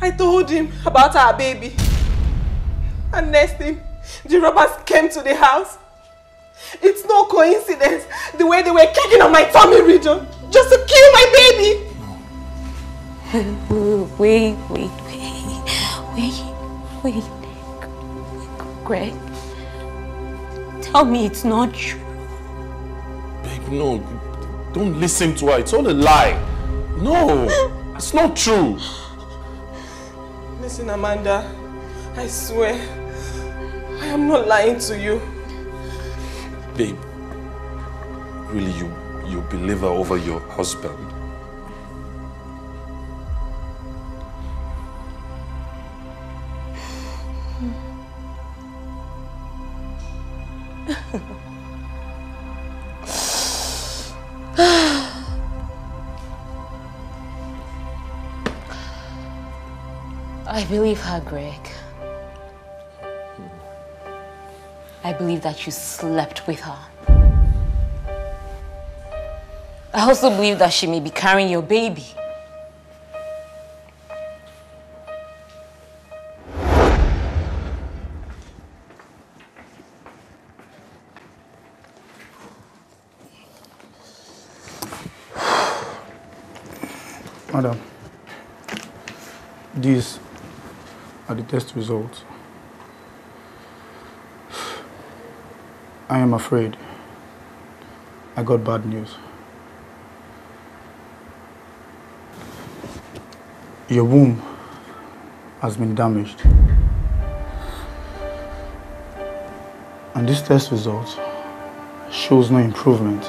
I told him about our baby. And next thing, the robbers came to the house. It's no coincidence the way they were kicking on my tummy region just to kill my baby.
Wait, wait, wait, wait, wait. Greg, tell me it's not true.
Babe, no. Don't listen to her. It's all a lie. No. It's not true.
Listen, Amanda, I swear, I am not lying to you.
Babe, really, you, you believe her over your husband?
I believe her, Greg. I believe that you slept with her. I also believe that she may be carrying your baby.
Madam, these are the test results. I am afraid I got bad news. Your womb has been damaged. And this test result shows no improvement.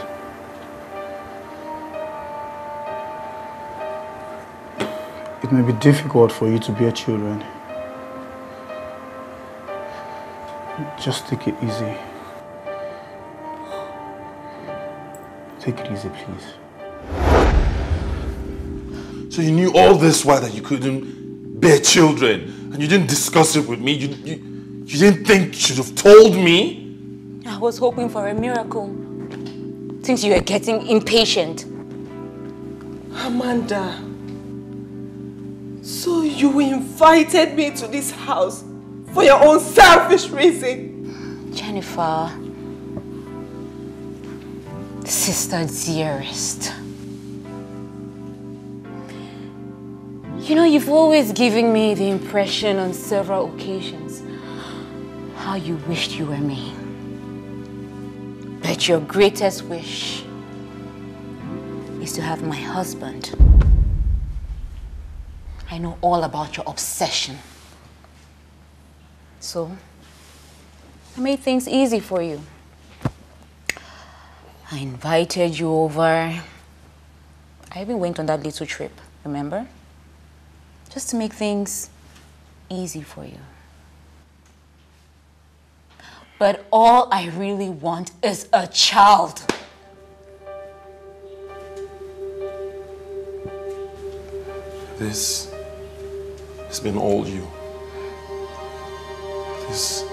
It may be difficult for you to bear children. Just take it easy. Take it easy, please.
So you knew all this while that you couldn't bear children and you didn't discuss it with me? You, you, you didn't think you should have told me?
I was hoping for a miracle. Since you were getting impatient.
Amanda, so you invited me to this house for your own selfish reason?
Jennifer, sister dearest. You know, you've always given me the impression on several occasions how you wished you were me. But your greatest wish is to have my husband. I know all about your obsession. So, I made things easy for you. I invited you over. I even went on that little trip, remember? Just to make things easy for you. But all I really want is a child.
This has been all you. This.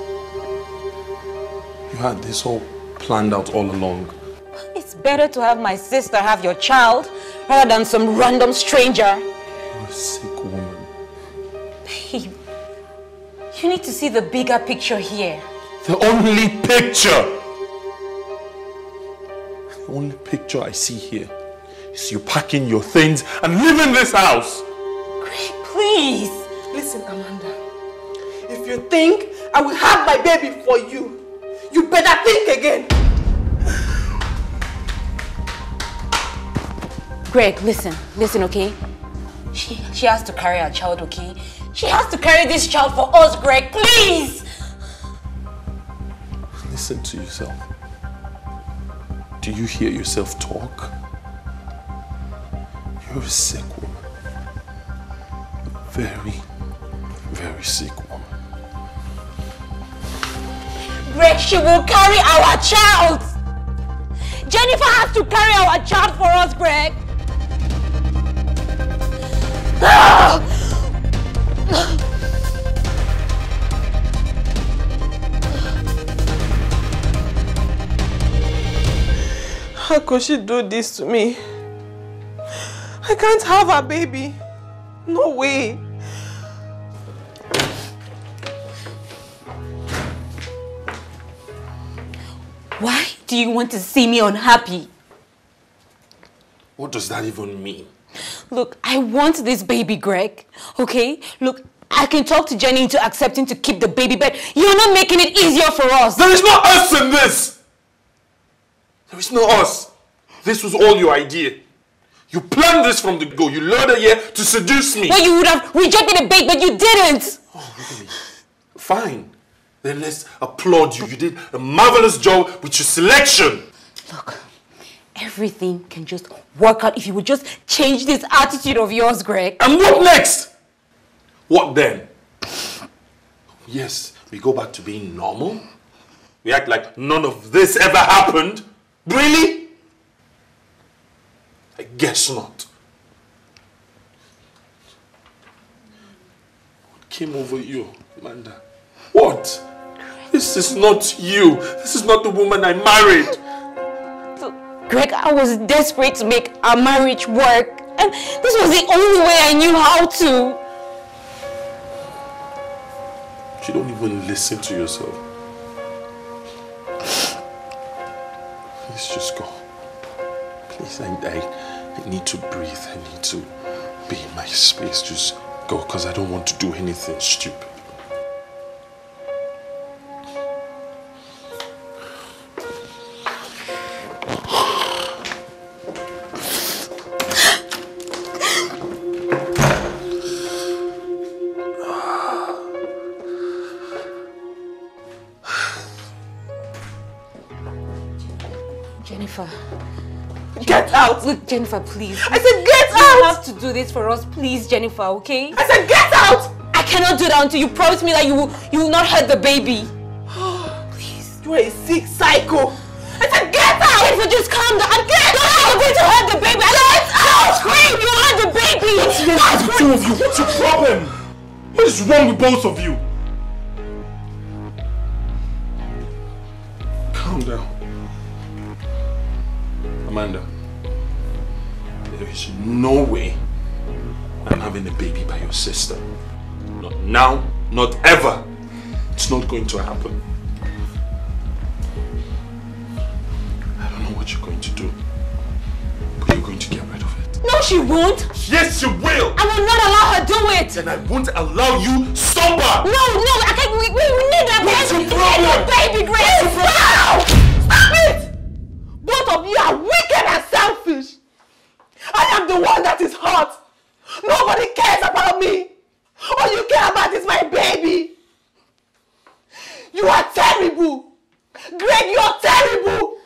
You had this all planned out all along.
It's better to have my sister have your child rather than some random stranger.
You're a sick woman.
Babe, you need to see the bigger picture here.
The only picture! The only picture I see here is you packing your things and leaving this house.
Greg, please.
Listen, Amanda. If you think I will have my baby for you, you better think again.
Greg, listen, listen, okay? She, she has to carry our child, okay? She has to carry this child for us, Greg, please!
Listen to yourself. Do you hear yourself talk? You're a sick woman. A very, very sick woman.
Greg, she will carry our child! Jennifer has to carry our child for us, Greg!
How could she do this to me? I can't have a baby. No way.
Why do you want to see me unhappy?
What does that even mean?
Look, I want this baby, Greg. Okay? Look, I can talk to Jenny into accepting to keep the baby, but you're not making it easier for us.
There is no us in this! There is no us. This was all your idea. You planned this from the go. You lured her here to seduce me.
Well, you would have rejected the bait, but you didn't.
Oh, really? Fine. Then let's applaud you. You did a marvelous job with your selection.
Look, everything can just work out if you would just change this attitude of yours, Greg.
And what next? What then? Yes, we go back to being normal. We act like none of this ever happened. Really? I guess not. What came over you, Amanda? What? This is not you. This is not the woman I married.
Greg, I was desperate to make our marriage work. And this was the only way I knew how to.
You don't even listen to yourself. Please just go. Please, I, I, I need to breathe. I need to be in my space. Just go, because I don't want to do anything stupid.
Jennifer, please.
I said get
You
out!
have to do this for us, please, Jennifer, okay?
I said get out!
I cannot do that until you promise me that you will, you will not hurt the baby.
Please. You are a sick psycho. I said get out!
Jennifer, just calm down. Get out! You're going to hurt the baby. I get out! Scream! You hurt the baby!
What's two of you? What's your problem? What is wrong with both of you?
Sister. Not now, not ever. It's not going to happen. I don't know what you're going to do, but you're going to get rid of it.
No, she won't.
Yes, she will.
I will not allow her to do it.
And I won't allow you stop her.
No, no, I can't. We, we, we need that
What's
baby. We need that baby, Grace.
Stop! Stop it! Both of you are wicked and selfish. I am the one that is hurt. Nobody cares about me. All you care about is my baby. You are terrible. Greg, you are terrible.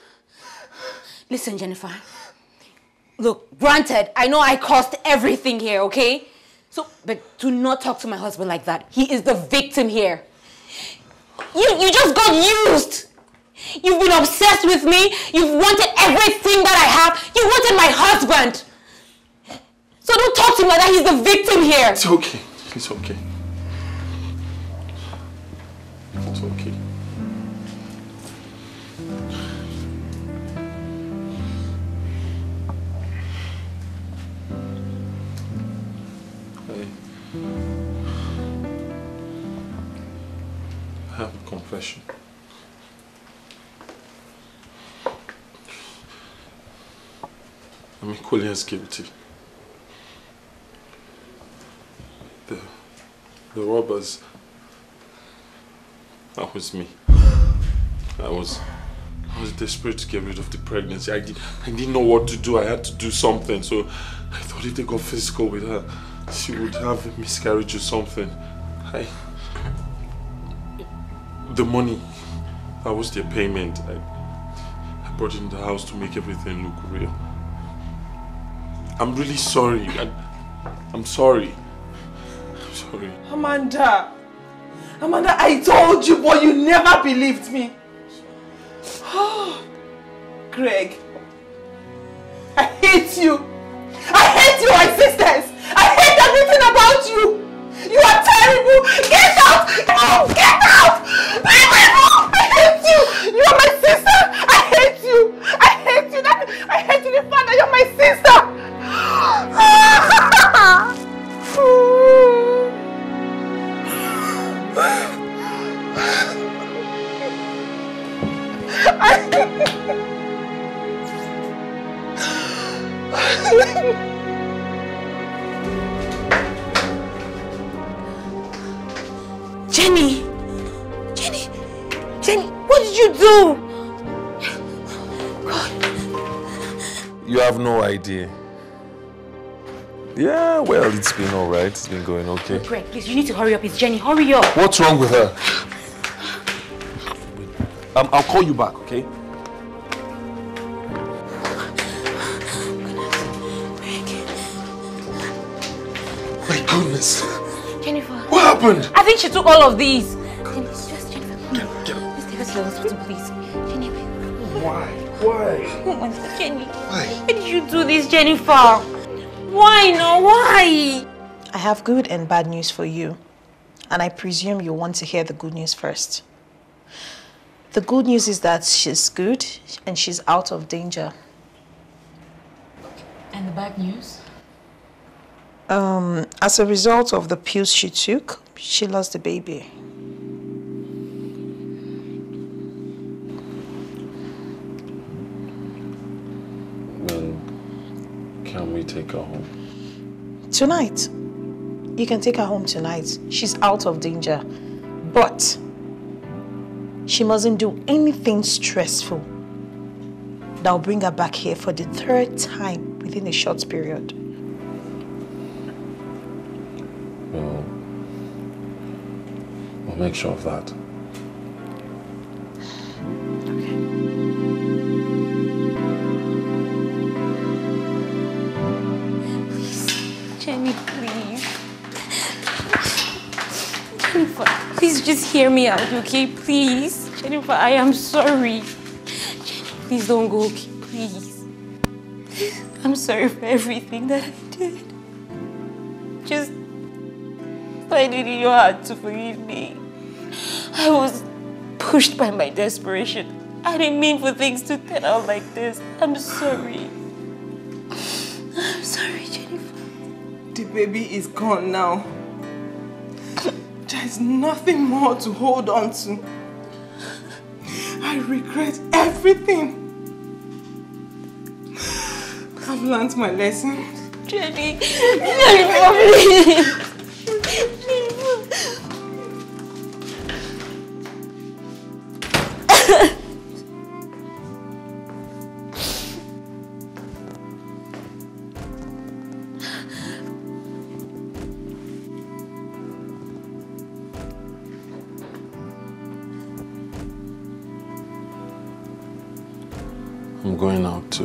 Jennifer. Look, granted, I know I caused everything here, okay? So, but do not talk to my husband like that. He is the victim here. You, you just got used. You've been obsessed with me. You've wanted everything that I have. You wanted my husband. So don't talk to him like that. He's the victim here.
It's okay. It's okay. It's okay. Confession. I'm equally as guilty. The, the robbers. That was me. I was, I was desperate to get rid of the pregnancy. I, did, I didn't know what to do. I had to do something. So I thought if they got physical with her, she would have a miscarriage or something. I, the money, that was their payment. I, I brought it in the house to make everything look real. I'm really sorry. I, I'm sorry. I'm sorry.
Amanda. Amanda, I told you, but you never believed me. Oh, Greg. I hate you. I hate you, my sisters. I hate everything about you. You are terrible. Get out. Oh, get out. I hate you. You are my sister. I hate you. I hate you. That, I hate you, the you're my sister. Ah.
Jenny! Jenny! Jenny, what did you do?
You have no idea. Yeah, well, it's been alright. It's been going okay.
Greg, please, you need to hurry up. It's Jenny. Hurry up.
What's wrong with her? Um, I'll call you back, okay? Happened?
I think she took all of these. Jenny, just Jennifer. Let's take her to the hospital, please. Jenny,
Why? Why?
oh my God, Jenny. Why did you do this, Jennifer? Why no? Why?
I have good and bad news for you. And I presume you want to hear the good news first. The good news is that she's good and she's out of danger.
And the bad news?
Um, as a result of the pills she took, she lost the baby.
Then can we take her home?
Tonight. You can take her home tonight. She's out of danger. But she mustn't do anything stressful that'll bring her back here for the third time within a short period.
Make sure of that.
Jenny, please. Jennifer, please just hear me out, okay? Please. Jennifer, I am sorry. Jenny, please don't go, okay? Please. I'm sorry for everything that I did. Just find it in your heart to forgive me. I was pushed by my desperation. I didn't mean for things to turn out like this. I'm sorry. I'm sorry, Jennifer.
The baby is gone now. There's nothing more to hold on to. I regret everything. I've learned my lesson.
Jenny. Jennifer, please.
I'm going out to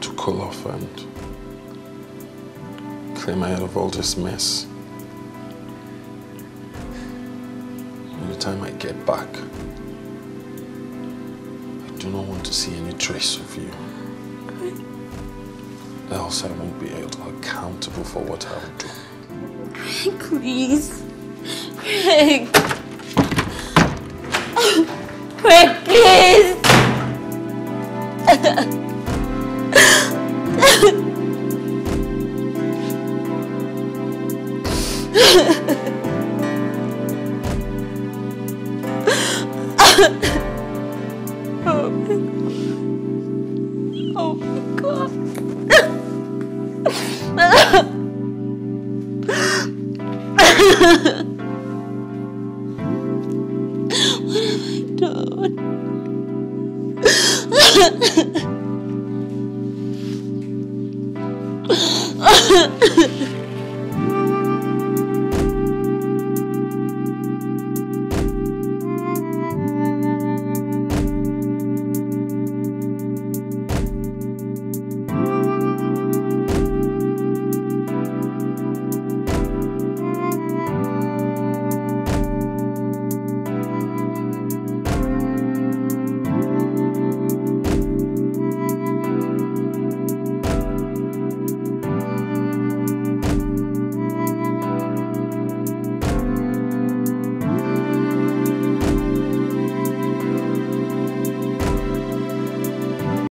to cool off and clear my head of all this mess. Accountable for what I'll do.
Please. Greg,